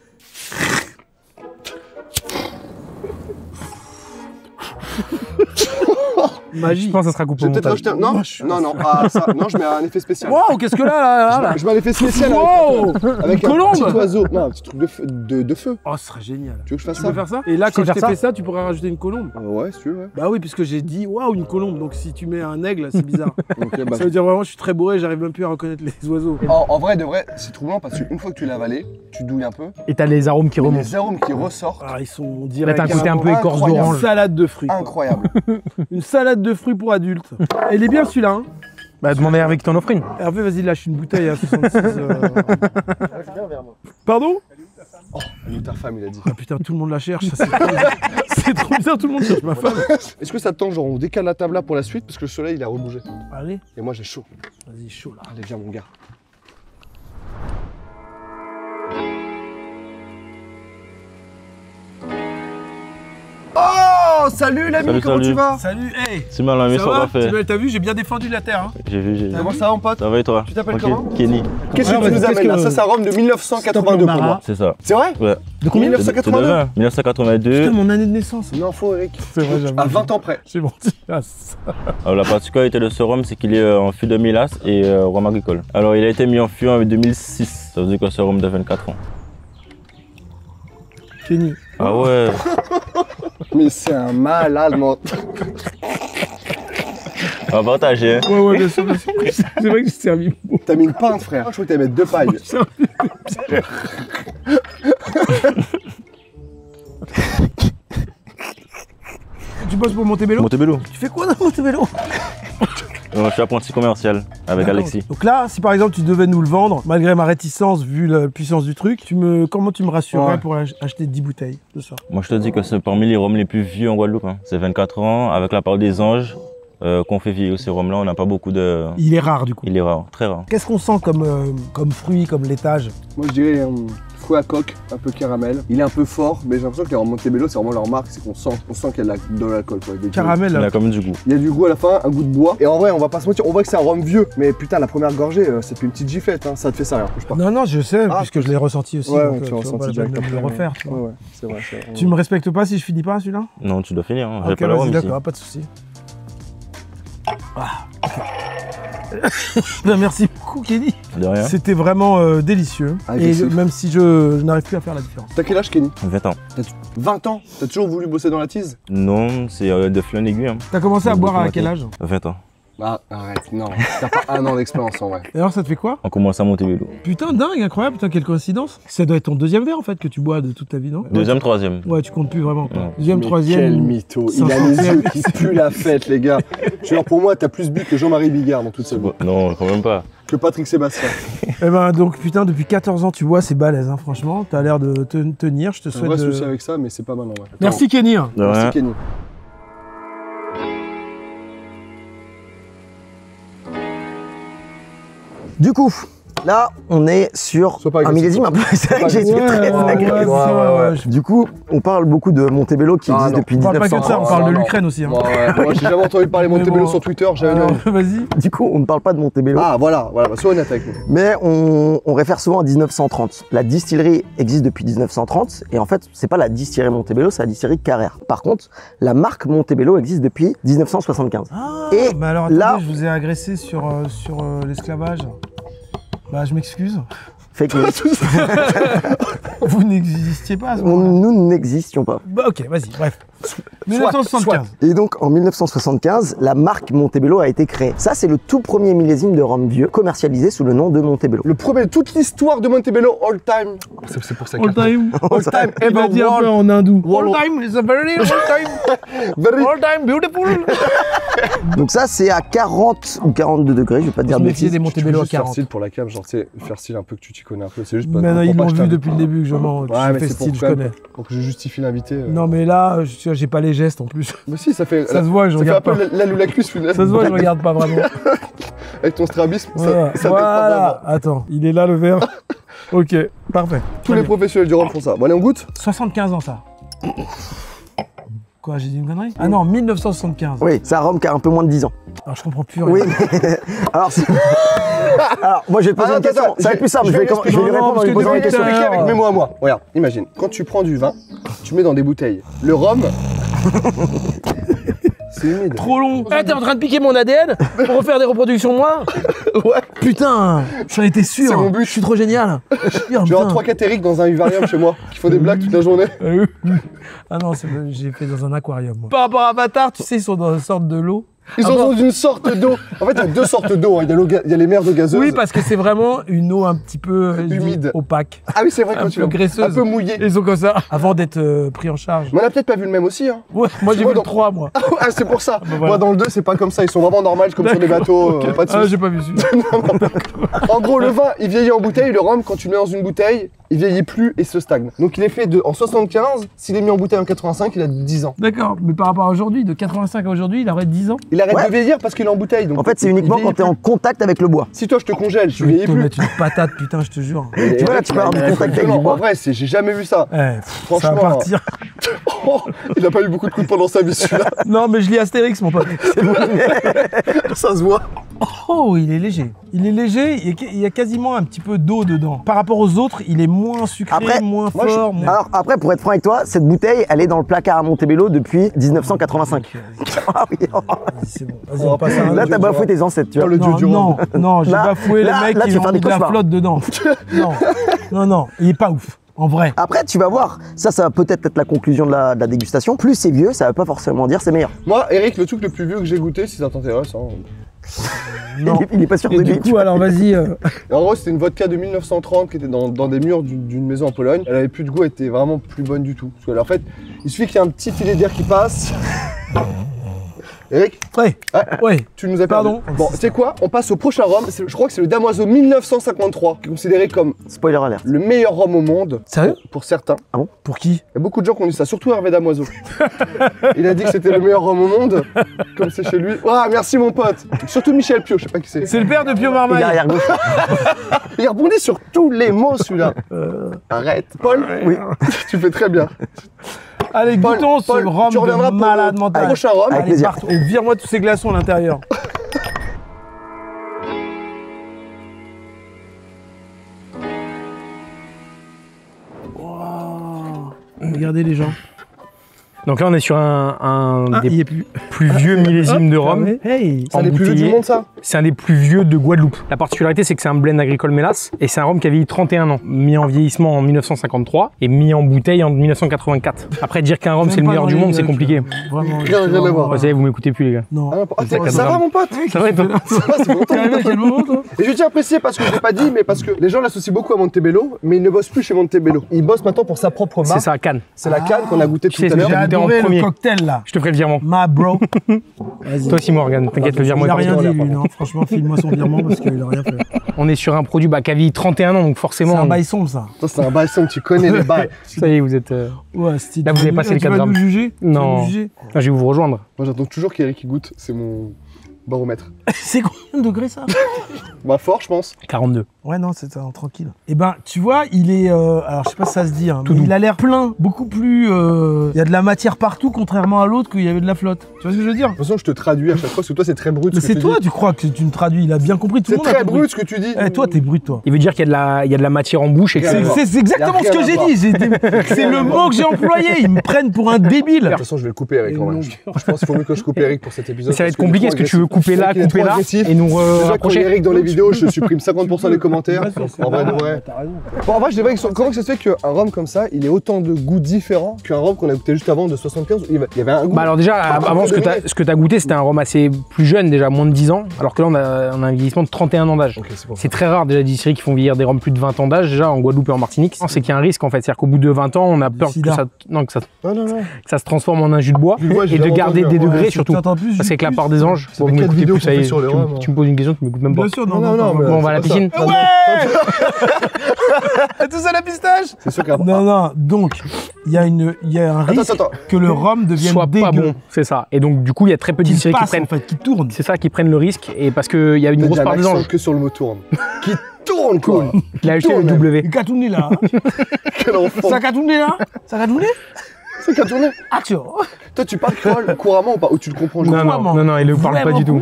Je Magie. pense que ça sera coupé Je vais peut-être rajouter un. Non, non, non. Ah, ça, non, je mets un effet spécial. Waouh, qu'est-ce que là, là, là, là Je mets un effet spécial Wow avec, avec Une un colombe petit oiseau. Non, un petit truc de feu. De, de feu. Oh, ce serait génial. Tu veux que je fasse Tu ça? peux faire ça? Et là, Tu quand je t'ai ça fait ça, tu pourrais rajouter une colombe. Ah Ouais, si tu veux, ouais. Bah oui, puisque j'ai dit waouh, une colombe. Donc si tu mets un aigle, c'est bizarre. Bah, ça veut dire vraiment, je suis très bourré, j'arrive même plus à reconnaître les oiseaux. En, en vrai, de vrai, c'est troublant parce qu'une fois que tu l'as avalé, tu douilles un peu. Et t'as les arômes qui remontent. Les arômes qui ressortent. Ah, ils sont, on dirait un côté un peu écorce incroyable. une d'orange. salade de fruits. Incroyable. Une salade de fruits pour adultes. Il est bien celui-là. Hein. Bah, demandez à Hervé qui t'en offre une. Hervé, vas-y, lâche une bouteille à 66. euh. Pardon? Lui, ta femme, il a dit. Ah putain, tout le monde la cherche. ça, C'est trop bizarre. C'est trop bizarre, tout le monde cherche ma femme. Est-ce que ça te tente, genre, on décale la table là pour la suite parce que le soleil, il a rebougé. Allez, Et moi, j'ai chaud. vas-y, chaud là. Allez, viens, mon gars. Oh, salut l'ami, Salut, comment salut. tu vas Salut, hey C'est mal, la Ça va pas fait. T'as vu, j'ai bien défendu la terre. Hein. J'ai vu, j'ai vu. Comment ça va, mon pote Ça va et toi Tu t'appelles comment Kenny. Qu'est-ce que tu nous amènes là Ça, c'est un rhum de 1982 pour moi. C'est ça. C'est vrai Ouais. De combien C'est de 1982 20. 1982. Putain, mon année de naissance. Non, faux, Eric. C'est vrai, j'avoue. À 20 ans près. J'ai menti. Ah, ça. Alors, la particularité de ce rhum, c'est qu'il est euh, en fût de mélasse et euh, rhum agricole. Alors, il a été mis en fût en 2006. Ça veut dire que ce rhum de 24 ans? Kenny. Ah ouais. Mais c'est un malade, mon. On va partager. hein. Ouais, ouais, bien sûr, bien sûr. C'est vrai que j'ai servi beaucoup. T'as mis une pinte, frère. Je crois que t'allais mettre deux pailles. Tu bosses pour Montebello? Montebello. Tu fais quoi dans Montebello? Je suis apprenti commercial avec D'accord. Alexis. Donc là, si par exemple tu devais nous le vendre, malgré ma réticence vu la puissance du truc, tu me, comment tu me rassurerais Ouais. pour ach- acheter 10 bouteilles de ça Moi, je te dis que c'est parmi les rhums les plus vieux en Guadeloupe. hein. C'est 24 ans. Avec la parole des anges euh, qu'on fait vieillir ces rhums-là, on n'a pas beaucoup de. Il est rare du coup. Il est rare, très rare. Qu'est-ce qu'on sent comme, euh, comme fruit, comme laitage? Moi, je dirais un fruit à coque, un peu caramel. Il est un peu fort, mais j'ai l'impression que les rhum Montebello, c'est vraiment leur marque. C'est qu'on sent, on sent qu'il y a de la- l'alcool. quoi. Des- Caramel. Il a quand même du goût. Il y a du goût à la fin, un goût de bois. Et en vrai, on va pas se mentir, on voit que c'est un rhum vieux. Mais putain, la première gorgée, euh, c'est plus une petite giflette. Hein. Ça te fait ça, rien. Bouge pas. Non, non, je sais, Ah, puisque je l'ai ressenti aussi. Ouais, donc, euh, tu ressenti la de directement. me le refaire. tu. Ouais, ouais, c'est vrai. c'est vrai. Tu me respectes pas si je finis pas celui-là? Non, tu dois finir. Hein. Pas d'accord, pas de souci. Ah. Ben, merci beaucoup, Kenny. De rien. C'était vraiment euh, délicieux. Et Agressif. même si je, je n'arrive plus à faire la différence. T'as quel âge, Kenny? 20 ans. 20 ans? T'as toujours voulu bosser dans la tease? Non, c'est euh, de fil en aiguille. Hein. T'as commencé à boire à quel âge? 20 ans. Ah, arrête, non. T'as pas un an d'expérience en vrai. Et alors, ça te fait quoi? On commence à monter vélo. Putain, dingue, incroyable, putain, quelle coïncidence. Ça doit être ton deuxième verre en fait que tu bois de toute ta vie, non? Deuxième, troisième. Ouais, tu comptes plus vraiment. quoi. Deuxième, Mais troisième. Quel mytho. Il a les yeux qui puent la fête, les gars. Genre, pour moi, t'as plus bu que Jean-Marie Bigard dans toute sa vie. Non, quand même pas. Que Patrick Sébastien. Eh ben, donc, putain, depuis 14 ans, tu bois, c'est balèze, hein, franchement. T'as l'air de te- tenir, je te J'ai un souhaite. vrai de- souci avec ça, mais c'est pas mal en vrai. Merci, Kenny. hein. Merci. Kenny. Du coup, là, on est sur Sois pas un agressif. millésime un peu. C'est vrai que j'ai été très ouais, ouais, agressif. ouais, ouais, ouais. Du coup, on parle beaucoup de Montebello qui Ah, existe non. depuis On parle pas que de 1930. ça, on parle de Non, l'Ukraine aussi. hein. Moi, ouais, moi, j'ai jamais entendu parler Mais Montebello bon. sur Twitter, jamais Alors, vu. Vas-y. Du coup, on ne parle pas de Montebello, Ah, voilà, voilà, bah, sois honnête avec nous. mais on, on réfère souvent à 1930. La distillerie existe depuis 1930, et en fait, c'est pas la distillerie Montebello, c'est la distillerie Carrère. Par contre, la marque Montebello existe depuis 1975. Ah, Et mais alors attendez, là- je vous ai agressé sur, euh, sur euh, l'esclavage. Bah, je m'excuse. Fake news. Vous n'existiez pas à ce On- moment-là. nous n'existions pas. Bah, ok, vas-y, bref. 1975. Et donc en 1975, la marque Montebello a été créée. Ça, c'est le tout premier millésime de rhum vieux commercialisé sous le nom de Montebello. Le premier, toute l'histoire de Montebello, all time. C'est c'est pour ça All time. All time, Il a dit un peu en hindou. All time is a very all time. Very- All time beautiful. Donc ça, c'est à 40 ou 42 degrés, je vais pas te dire de bêtises. des Montebello à Juste faire 40. style pour la cam, genre, tu sais, faire style un peu que tu t'y connais un peu. C'est juste pas. Mais non, ils je vu depuis le début que je mens. Ouais, mais c'est je connais. pour que je justifie l'invité. euh. Non, mais là, je- j'ai pas les gestes en plus. Mais si, ça fait. Ça se voit, je ça fait un regarde peu pas. l'aile ou la cuisse, Ça se voit, je regarde pas vraiment. Avec ton strabisme, Voilà, ça fait voilà. Attends, il est là le verre. Ok, parfait. Tous les professionnels du rhum font ça. Bon, allez, on goûte 75 ans, ça. Quoi, j'ai dit une connerie Ah non, 1975. Oui, c'est un rhum qui a un peu moins de 10 ans. Alors, je comprends plus rien. Oui, mais... Alors, si- Alors, moi, je vais poser Ah, une question. attends, Ça va je- être plus simple. je Je vais, vais com- je vais lui répondre en parce lui que posant une question. avec mes mots à moi. Regarde, imagine. Quand tu prends du vin, tu mets dans des bouteilles. Le rhum. C'est humide. Trop long. Eh, t'es en train de piquer mon ADN pour refaire des reproductions moi Ouais. Putain, j'en étais sûr. C'est mon but. Je suis trop génial. J'ai en putain. 3 4 Eric dans un vivarium chez moi qui font des blagues toute la journée. Euh, ah non, j'ai fait dans un aquarium. moi. Par rapport à Avatar, tu sais, ils sont dans une sorte de l'eau. Ils sont dans une sorte d'eau. En fait, il y a deux sortes d'eau. hein. Il il y a les mers d'eau gazeuse. Oui, parce que c'est vraiment une eau un petit peu euh, Humide. opaque. Ah oui, c'est vrai un quand tu peu graisseuse. Un peu mouillé. Ils sont comme ça, avant d'être euh, pris en charge. Mais on a peut-être pas vu le même aussi. Hein. Ouais, moi j'ai vu le dans- 3, moi. Ah, c'est pour ça. bah voilà. Moi, dans le 2, c'est pas comme ça. Ils sont vraiment normaux comme sur les bateaux. euh, pas de Ah, j'ai pas vu. En gros, le vin, il vieillit en bouteille. Le rhum, quand tu le mets dans une bouteille, il vieillit plus et se stagne. Donc, il est fait de, en 75. S'il est mis en bouteille en 85, il a 10 ans. D'accord, mais par rapport à aujourd'hui, de 85 à aujourd'hui, il aurait 10 ans? Il arrête Ouais. de vieillir parce qu'il est en bouteille. Donc En fait, c'est il uniquement quand t'es en plus. contact avec le bois. Si toi, je te congèle, Je tu vais vieillis plus. mettre une patate, putain, je te jure. Tu vois, là, tu peux avoir du contact avec En bois. vrai, c'est- j'ai jamais vu ça. Eh, pff, ça va Franchement. partir. Oh, il a pas eu beaucoup de coups pendant sa vie, celui-là. Non, mais je lis Astérix, mon pote. ça se voit. Oh, il est léger. Il est léger, il y a- il quasiment un petit peu d'eau dedans. Par rapport aux autres, il est moins sucré, Après, moins moi, je- fort. moins- Alors après, pour être franc avec toi, cette bouteille, elle est dans le placard à Montebello depuis 1985. Ah oui. Vas-y, c'est bon. Vas-y, On on passe à un Là, autre. t'as bafoué tes ancêtres, tu Oh, vois. le dieu Non, du non, rhum. non, j'ai Là- bafoué là- les mecs là, qui tu ont mis de la cauchemars. flotte dedans. non, non, non, il est pas ouf. En vrai. Après, tu vas voir, ça, ça va peut-être être la conclusion de la, de la dégustation. Plus c'est vieux, ça va pas forcément dire c'est meilleur. Moi, Eric, le truc le plus vieux que j'ai goûté, si ça t'intéresse. hein. Non. Il, est- il est pas sûr de Et lui. du coup, alors vas-y. euh, Et En gros, c'était une vodka de 1930 qui était dans, dans des murs d'une d'une maison en Pologne. Elle avait plus de goût, elle était vraiment plus bonne du tout. Parce que, en fait, il suffit qu'il y ait un petit filet d'air qui passe. Eric, Ouais, Ah. ouais. tu nous as perdu. Pardon. Bon, tu sais quoi On passe au prochain rhum. C'est- Je crois que c'est le Damoiseau 1953, qui est considéré comme Spoiler alert. le meilleur rhum au monde. Sérieux Pour certains. Pour qui? Il y a beaucoup de gens qui ont dit ça, surtout Hervé Damoiseau. il a dit que c'était le meilleur rhum au monde, comme c'est chez lui. Ah, merci mon pote. Surtout Michel Pio, je sais pas qui c'est. C'est le père de Pio Marmaille. arrière gauche. Il rebondit sur tous les mots celui-là. Arrête. Paul, Oui. tu fais très bien. Allez, Paul, goûtons ce Paul, rhum tu reviendras de pour malade mental. prochain rhum. Avec Allez, plaisir. Et vire-moi tous ces glaçons à l'intérieur. Wow. Regardez les gens. Donc là, on est sur un, un Ah, des plus. plus vieux millésimes de rhum. Hey. C'est les plus vieux du monde ça C'est un des plus vieux de Guadeloupe. La particularité, c'est que c'est un blend agricole mélasse et c'est un rhum qui a vieilli 31 ans, mis en vieillissement en 1953 et mis en bouteille en 1984. Après, dire qu'un rhum c'est le meilleur du monde, c'est compliqué. Vraiment. Rien, rien à voir. Vous savez, vous m'écoutez plus, les gars. Non. Ah, ah, C'est Ça va mon pote Ça va, et toi Ça va, c'est Et je tiens à préciser parce que je l'ai pas dit, mais parce que les gens l'associent beaucoup à Montebello, mais il ne bosse plus chez Montebello. Il bosse maintenant pour sa propre C'est marque. ça, Cannes. C'est la canne qu'on a goûté tout à l'heure. En le cocktail là. Je te ferai le virement. Ma bro. Toi aussi, Morgan, t'inquiète, le virement Il a rien dit, lui, non. Franchement, file-moi son virement parce qu'il a rien fait. On est sur un produit bah, qui a vieilli 31 ans, donc C'est forcément. un bail sombre, ça. Ça, c'est un bassin, tu connais les bails. Ça y est, vous êtes. euh, Ouais, style. Là, vous avez passé le Tu vas 4 nous grammes. juger Tu vas Non. nous juger? Ah, je vais vous rejoindre. Moi, j'attends toujours qu'Eric goûte. C'est mon baromètre. C'est combien de degrés, ça Bah, fort, je pense. 42. Ouais, non, c'est euh, tranquille. Eh ben, tu vois, il est. euh, alors, je sais pas si ça se dit, hein, Tout mais doux. il a l'air plein, beaucoup plus. euh, Il y a de la matière partout, contrairement à l'autre qu'il y avait de la flotte. Tu vois ce que je veux dire? De toute façon, je te traduis à chaque fois parce que toi, c'est très brut. Mais ce que c'est tu toi, dis. tu crois que tu me traduis? Il a bien compris. Tout le C'est monde a très compris. brut ce que tu dis. Eh, toi, t'es brut, toi. Il veut dire qu'il y, a de la- il y a de la matière en bouche et que C'est c'est- c'est exactement ce que à j'ai voir. dit. j'ai été- C'est le mot que j'ai employé. Ils me prennent pour un débile. De toute façon, je vais le couper, Eric. Et en vrai. non. Je pense qu'il faut mieux que je coupe Eric pour cet épisode. ça va être compliqué. Est-ce que tu veux. Couper là, couper là et nous Déjà, quand il y a rapprocher Eric dans les vidéos, je supprime 50% des commentaires. En vrai, raison. Bon, en vrai, je dirais que comment ça se fait qu'un rhum comme ça, il ait autant de goûts différents qu'un rhum qu'on a goûté juste avant de 75 Il y avait un goût. Bah alors déjà, avant ce que tu ce que as goûté, c'était un rhum assez plus jeune, déjà moins de 10 ans, alors que là on a, on a un vieillissement de 31 ans d'âge. C'est très rare déjà des distilleries qui font vieillir des rhums plus de 20 ans d'âge déjà en Guadeloupe et en Martinique. C'est qu'il y a un risque en fait, c'est-à-dire qu'au bout de 20 ans, on a peur que ça, non, que ça, que ça se transforme en un jus de bois et de garder des degrés Ouais, surtout. Parce qu'avec la part des anges, vous m'écoutez vidéos plus, ça qu'on y fait est, sur les tu, me- tu me poses une question, tu m'écoutes même pas. Bien sûr, non, Non, non, mais- Bon, on va à la piscine. ça. Tout ça la pistache C'est sûr qu'un Non, non. Donc, il y a une, il y a un risque attends, attends. que le rhum devienne soit pas bon, c'est ça. Et donc du coup, il y a très peu de qui prennent en fait, qui tourne. c'est ça qui prennent le risque et parce qu'il y a une grosse part anges. que sur le mot tourne. Qui tourne quoi Il a acheté le tourne, W. Il catourné là. hein. Quel enfant Ça a catourné là? Ça a catourné C'est qu'à tourner Action Toi, tu parles créole couramment ou pas? Ou tu le comprends juste Non, non, non, non, il ne parle pas du tout.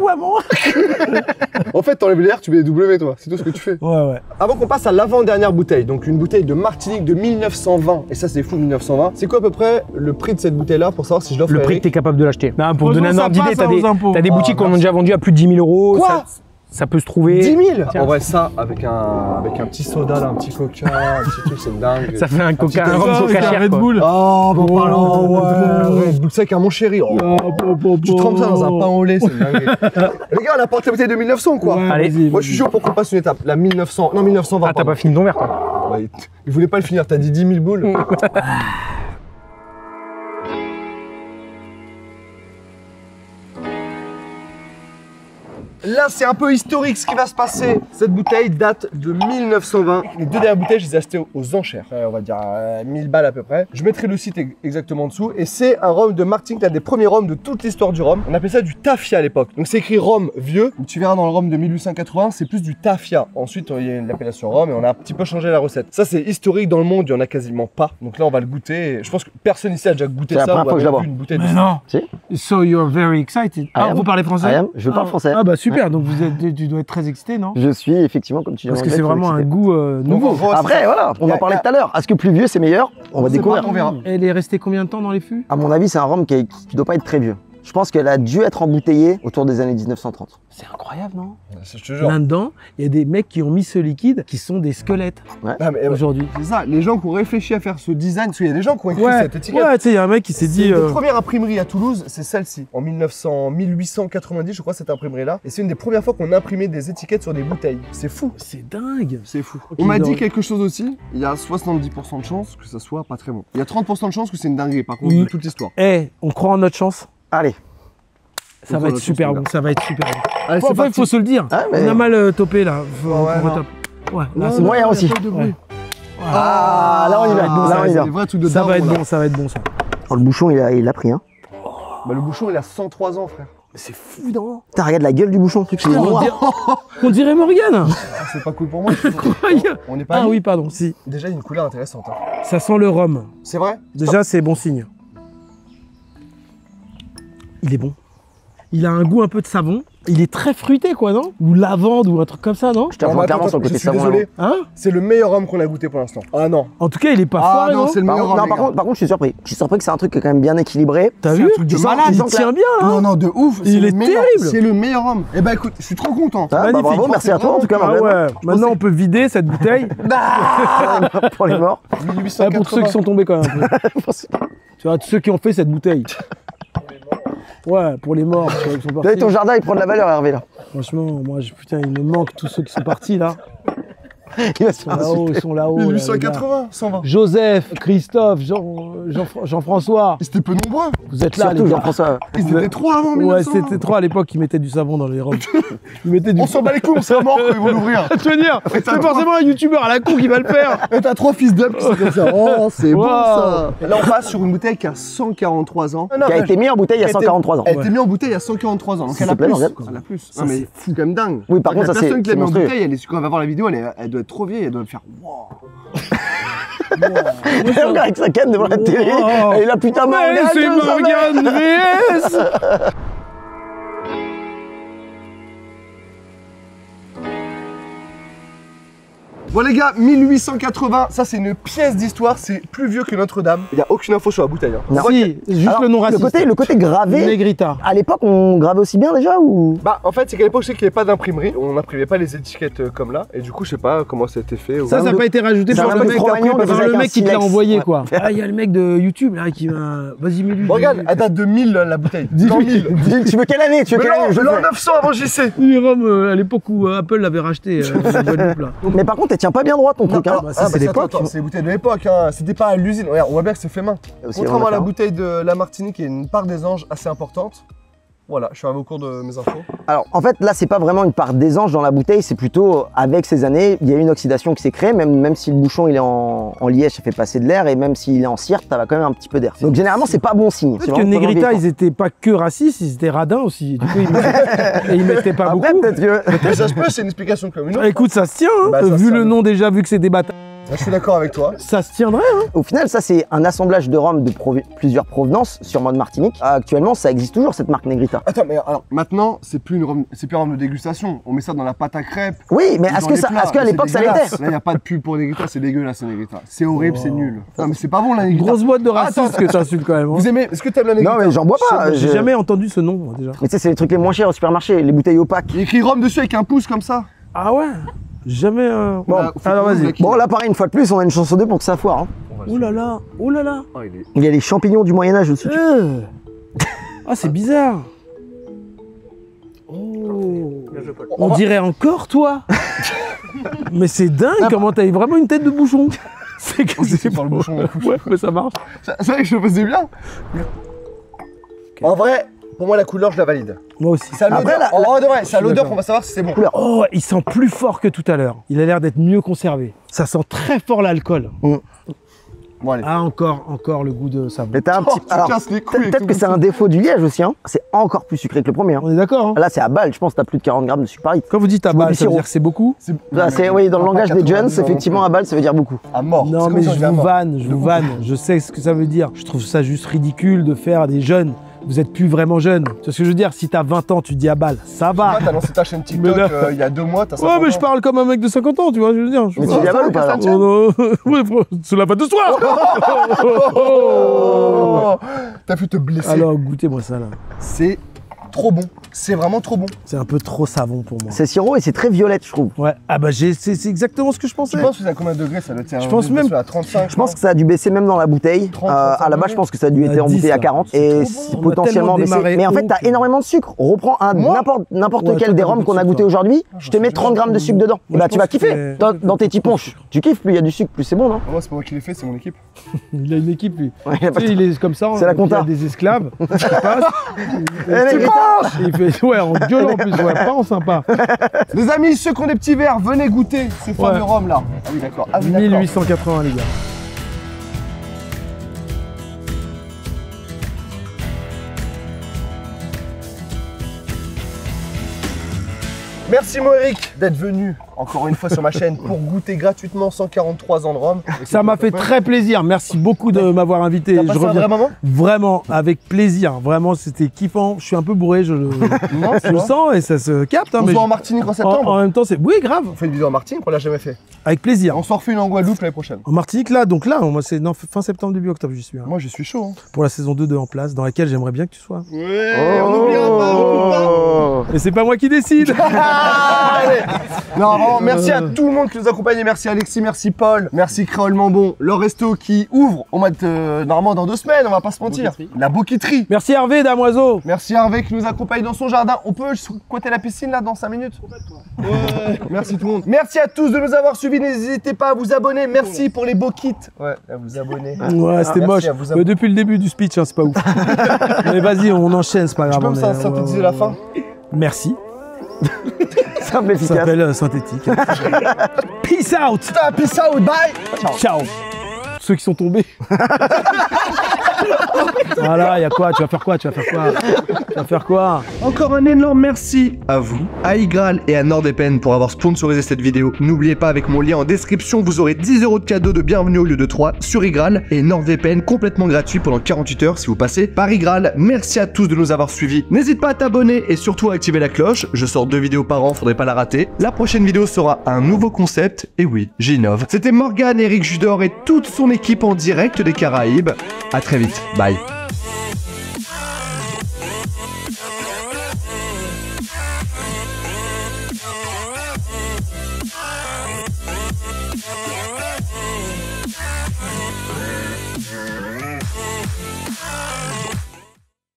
En fait, t'enlèves les R, tu mets des W, toi. C'est tout ce que tu fais. Ouais, ouais. Avant qu'on passe à l'avant-dernière bouteille, donc une bouteille de Martinique de 1920, et ça c'est fou 1920, c'est quoi à peu près le prix de cette bouteille-là pour savoir si je l'offre Le à prix que Eric? tu es capable de l'acheter. Non, pour donner un ordre d'idée, t'as des, Ah, boutiques qu'on a déjà vendues à plus de 10 000 euros. Ça, peut se trouver. 10 000 Tiens. En vrai, ça, avec un, avec un petit soda, là, un petit coca, un petit truc, c'est dingue. Ça fait un coca, un coca, rhum avec coca un cher, Red quoi. Bull. Oh, bon, Oh, parlant, ouais. Red Bull sec à mon chéri. Oh. Tu trempes ça dans un pain au lait, c'est dingue. Les gars, on apporte la bouteille de 1900, quoi. Ouais, Allez. Moi, je suis chaud pour qu'on passe une étape. La 1900, non, 1920. Ah, t'as pas fini ton verre, toi Ouais, il voulait pas le finir, t'as dit 10 000 boules. Là, c'est un peu historique ce qui va se passer. Cette bouteille date de 1920. Les deux dernières bouteilles, je les ai achetées aux enchères. Euh, on va dire euh, 1000 balles à peu près. Je mettrai le site ex- exactement en dessous. Et c'est un rhum de Martinique, l'un des premiers rhums de toute l'histoire du rhum. On appelait ça du tafia à l'époque. Donc c'est écrit rhum vieux. Tu verras dans le rhum de 1880, c'est plus du tafia. Ensuite, il y a l'appellation rhum et on a un petit peu changé la recette. Ça, c'est historique dans le monde, il y en a quasiment pas. Donc là, on va le goûter. Je pense que personne ici a déjà goûté C'est la ça. première ou a fois que je la une bouteille de Mais ça. non. Si. So you're very excited. Ah, vous parlez français I am. Je parle Ah. français. Ah bah super, donc vous êtes, tu dois être très excité, non? Je suis effectivement, comme tu Parce que c'est vraiment un goût euh, nouveau. Après, voilà, on en parlait tout à l'heure. Est-ce que plus vieux c'est meilleur? On va découvrir. pas, on verra. Elle est restée combien de temps dans les fûts? À mon avis, c'est un rhum qui, qui doit pas être très vieux. Je pense qu'elle a dû être embouteillée autour des années 1930. C'est incroyable, non? Je te jure. Là-dedans, il y a des mecs qui ont mis ce liquide qui sont des squelettes Ah, mais, euh, aujourd'hui. C'est ça, les gens qui ont réfléchi à faire ce design, parce qu'il y a des gens qui ont écrit Ouais, cette étiquette. ouais, tu sais, il y a un mec qui s'est dit. une des euh, premières imprimeries à Toulouse, c'est celle-ci, en 1900, 1890, je crois, cette imprimerie-là. Et c'est une des premières fois qu'on imprimait des étiquettes sur des bouteilles. C'est fou. C'est dingue. C'est fou. On m'a dit quelque chose aussi, il y a 70% de chances que ça soit pas très bon. Il y a 30% de chances que c'est une dinguerie, par contre, Oui. de toute l'histoire. Eh, on croit en notre chance. Allez. Ça va être super bon. Ça va être super bon. Allez, Enfin, c'est il faut se le dire. Ah, mais- On a mal euh, topé là. Faut Ouais, retape. Ouais, là, Non, c'est moyen aussi. Ouais. Ah, là on y va. bon, là ça on va y de Ça être bon, ça va être bon ça. Oh, le bouchon, il a, il a pris. Hein. Bah, le bouchon, il a 103 ans, frère. C'est fou, non Putain, regarde la gueule du bouchon. Putain, on, dirait, on dirait Morgane. Ah, c'est pas cool pour moi. je. On n'est pas Ah oui, pardon, si. Déjà, il y a une couleur intéressante. hein. Ça sent le rhum. C'est vrai Déjà, c'est bon signe. Il est bon. Il a un goût un peu de savon. Il est très fruité, quoi, non? Ou lavande ou un truc comme ça, non? Je te rejoins clairement sur le je côté suis savon. désolé. Hein? C'est le meilleur homme qu'on a goûté pour l'instant. Ah non. En tout cas, il est pas Ah foiré, non, non? c'est le meilleur homme. non, par contre, par contre, je suis surpris. Je suis surpris que c'est un truc qui est quand même bien équilibré. T'as C'est un vu truc de malade. Il tient bien, là. Non, non, de ouf. c'est Il est meilleur- terrible. C'est le meilleur homme. Eh ben écoute, je suis trop content. Ah, bah, Magnifique. bravo, merci à toi en tout cas, Ah maintenant on peut vider cette bouteille. pour les morts. Ah, 1880. pour ceux qui sont tombés quand même. un peu. tu vois, ceux qui ont fait cette bouteille. Ouais, pour les morts, qui sont Là, partis. ton jardin, il prend de la valeur, Hervé, là. Franchement, moi, je- putain, il me manque tous ceux qui sont partis là. Il Ils sont là-haut, ils sont là-haut. là, les gars. 1880, 120. Joseph, Christophe, Jean, Jean, Jean-François, Ils étaient peu nombreux. vous êtes là, Surtout les. Jean-François. Ils étaient trois avant Ouais, 1900. c'était trop à l'époque qu'ils mettaient du savon dans les robes. Ils mettaient du. On s'en bat les couilles, on serait mort quand ils vont l'ouvrir. Tu veux dire, c'est forcément un youtubeur à la con qui va le faire. Et t'as trois fils d'up qui sont comme ça. Oh, c'est bon Wow. ça. Là, on passe sur une bouteille qui a 143 ans. Qui a été mis en bouteille il y a Qui a été- 143 ans. Elle a été mise en bouteille il y a 143 ans. Donc elle a plus. Elle a plus. Non, c'est quand même dingue. Oui, par contre, la ça, personne c'est- qui l'a c'est mis en bouteille, elle est, quand elle va voir la vidéo, elle, est- elle doit être trop vieille. Elle doit faire wow. Et regarde avec sa canne devant la télé. Wow. Et là, putain, Mais c'est. Morgane VS Bon les gars, 1880, ça c'est une pièce d'histoire, c'est plus vieux que Notre-Dame. Il n'y a aucune info sur la bouteille. hein. Non. Si, juste Alors, le nom raciste. côté, le côté gravé. Negrita. À l'époque, on gravait aussi bien déjà ou? Bah en fait c'est qu'à l'époque je sais qu'il n'y avait pas d'imprimerie, on n'imprimait pas les étiquettes euh, comme là, et du coup je sais pas comment ça a été fait. ou- Ça, ça n'a pas été rajouté par le mec, par le mec qui te l'a envoyé, Ouais. quoi. Ah, il y a le mec de YouTube, là, qui m'a... Vas-y, mets-lui. Bon, regarde, elle date de 1000 la bouteille. Dans 1000. Dis, Tu veux quelle année? Tu veux quelle année? L'an fais. 900 avant JC. Euh, à l'époque où euh, Apple l'avait racheté. Mais par contre, elle tient pas bien droit ton truc. Hein. bah, ça, c'est bah, l'époque. C'est les bouteilles de l'époque, hein. c'était pas à l'usine. Regarde, on voit bien que c'est fait main. Aussi, Contrairement on à la bouteille de la Martinique, y a une part des anges assez importante. Voilà, je suis arrivé au cours de mes infos. Alors en fait là c'est pas vraiment une part d'aisance dans la bouteille, c'est plutôt avec ces années, il y a une oxydation qui s'est créée, même, même si le bouchon il est en, en liège, ça fait passer de l'air, et même s'il est en cire, t'as quand même un petit peu d'air. Donc généralement c'est pas bon signe. C'est Peut-être que Negrita, ils étaient pas que racistes, ils étaient radins aussi. Du coup, ils mettaient, et ils mettaient pas Après beaucoup. peut-être que... Mais ça se peut, c'est une explication comme une autre. Écoute, ça se tient, hein. Bah, ça vu tient. le nom déjà, vu que c'est des bâtards. Là, je suis d'accord avec toi. Ça se tiendrait, hein. Au final ça c'est un assemblage de rhum de provi- plusieurs provenances, sûrement de Martinique. Actuellement ça existe toujours cette marque Negrita. Attends, mais alors maintenant, c'est plus une rhum- c'est plus un rhum de dégustation. On met ça dans la pâte à crêpes. Oui mais est-ce que, les ça- plats. est-ce qu'à C'est l'époque ça l'était Là, il n'y a pas de pub pour Negrita, c'est dégueulasse, Negrita. C'est horrible, c'est nul. Non, mais c'est pas bon la Negrita. Grosse boîte de Attends, racistes que t'insultes quand même. hein. Vous aimez Est-ce que t'aimes la Negrita Non mais j'en bois pas. J'ai je- jamais entendu ce nom, moi, déjà. Mais tu sais c'est les trucs les moins chers au supermarché, les bouteilles opaques. Il écrit rhum dessus avec un pouce comme ça. Ah ouais? Jamais. euh, Bon, Bah, alors vas-y. Bon là pareil une fois de plus on a une chance sur deux pour que ça foire. hein. Oh là là, oh là là. Oh, il est- Il y a les champignons du Moyen-Âge dessus. Euh. Ah, c'est bizarre. Oh. On dirait encore toi. mais c'est dingue comment t'as vraiment une tête de bouchon. C'est que c'est par le bouchon. Ouais, mais ça marche. Ça- C'est vrai que je faisais bien. En vrai, pour moi, la couleur, je la valide. Moi aussi. C'est à Après, l'odeur. la- de vrai, suis l'odeur qu'on va savoir si c'est bon. Oh, il sent plus fort que tout à l'heure. Il a l'air d'être mieux conservé. Ça sent très fort l'alcool. Bon, allez. Ah, encore, encore le goût de savon. Mais t'as un Oh, petit. couilles peut-être que c'est un défaut du liège aussi. Hein. C'est encore plus sucré que le premier. hein. On est d'accord, hein Là, c'est à balle. Je pense que t'as plus de 40 grammes de sucre par litre. Quand vous dites à balle, ça veut dire que c'est beaucoup Là, c'est oui, dans le langage des jeunes, effectivement, à balle, ça veut dire beaucoup. À mort. Non, mais on je vous vanne, je vous vanne. Je sais ce que ça veut dire. Je trouve ça juste ridicule de faire des jeunes. Vous êtes plus vraiment. Tu vois ce que je veux dire? Si t'as 20 ans, tu te dis à balle, ça va. T'as lancé ta chaîne Mais TikTok euh, il y a deux mois, t'as Ouais, 50 mais je ans. parle comme un mec de 50 ans, tu vois, je veux dire. Je- Mais tu dis à balle ou pas Oh non, ouais, c'est la fête de soir Oh T'as pu te blesser. Alors, goûtez-moi ça, là. C'est trop bon. C'est vraiment trop bon. C'est un peu trop savon pour moi. C'est sirop et c'est très violette, je trouve. Ouais, ah bah c'est exactement ce que je pensais. Tu penses que c'est à combien de degrés ça doit être Je pense même- à 35. Je pense que ça a dû baisser même dans la bouteille. 30, Euh, à la 35 base, je pense que ça a dû être en 10, bouteille à là. 40 C'est et bon. potentiellement baissé. Mais en fait, t'as énormément de sucre. Reprends n'importe n'importe Ouais, toi, des rhums qu'on a goûté toi. aujourd'hui. Je te mets 30 grammes de sucre dedans. Moi, Bah, je tu vas pense kiffer. Dans, tes petits ponches. Tu kiffes, plus il y a du sucre, plus c'est bon, non Moi, c'est pas moi qui l'ai fait, c'est mon équipe. Il a une équipe, lui. Il est comme ça. C'est la il compta. a des esclaves. Il fait, ouais, en gueulant en plus, ouais, pas en sympa. Les amis, ceux qui ont des petits verres, venez goûter ce fameux rhum là. Ah oui, d'accord. Ah oui, d'accord. 1880, les gars. Merci Moeric d'être venu encore une fois sur ma chaîne pour goûter gratuitement 143 ans de rhum. Ça m'a fait très plaisir. Merci beaucoup de m'avoir invité. Je un vrai moment vraiment avec plaisir. Vraiment, c'était kiffant. Je suis un peu bourré, je, le- Non, je le sens et ça se capte. hein, On mais se voit en Martinique en septembre. en même temps, c'est. Oui, grave. On fait une vidéo en Martinique, on l'a jamais fait. Avec plaisir. On s'en refait une en Guadeloupe l'année prochaine. En Martinique, là, donc là, moi, c'est fin septembre, début octobre, j'y suis. hein. Moi, je suis chaud. Hein. Pour la saison 2 de En Place, dans laquelle j'aimerais bien que tu sois. Ouais, on n'oubliera pas, on pas. Et c'est pas moi qui décide. Allez. Non, vraiment, merci à tout le monde qui nous accompagne. Merci Alexis, merci Paul, merci Créole Mambon, le resto qui ouvre au mois de. euh, normalement dans deux semaines, on va pas se mentir. La Boqueterie. Merci Hervé Damoiseau. Merci Hervé qui nous accompagne dans son jardin. On peut côté la piscine là dans 5 minutes? Ouais. Merci tout le monde. Merci à tous de nous avoir suivis. N'hésitez pas à vous abonner. Merci pour les beaux kits. Ouais, à vous abonner. Ouais, c'était merci moche. Mais depuis le début du speech, hein, c'est pas ouf. Mais vas-y, on enchaîne, c'est pas Je grave. peux on me synthétiser la fin Merci. Simple, Ça efficace. s'appelle euh, synthétique. Peace out. Putain, peace out, bye Ciao. Ceux qui sont tombés. voilà, il y a quoi Tu vas faire quoi Tu vas faire quoi Tu vas faire quoi Encore un énorme merci à vous, à Igral et à NordVPN pour avoir sponsorisé cette vidéo. N'oubliez pas, avec mon lien en description, vous aurez 10 euros de cadeau de bienvenue au lieu de 3 sur Igral et NordVPN complètement gratuit pendant 48 heures si vous passez par Igral. Merci à tous de nous avoir suivis. N'hésite pas à t'abonner et surtout à activer la cloche. Je sors deux vidéos par an, faudrait pas la rater. La prochaine vidéo sera un nouveau concept. Et oui, j'innove. C'était Morgan, Eric Judor et toute son équipe en direct des Caraïbes. À très vite. Bye.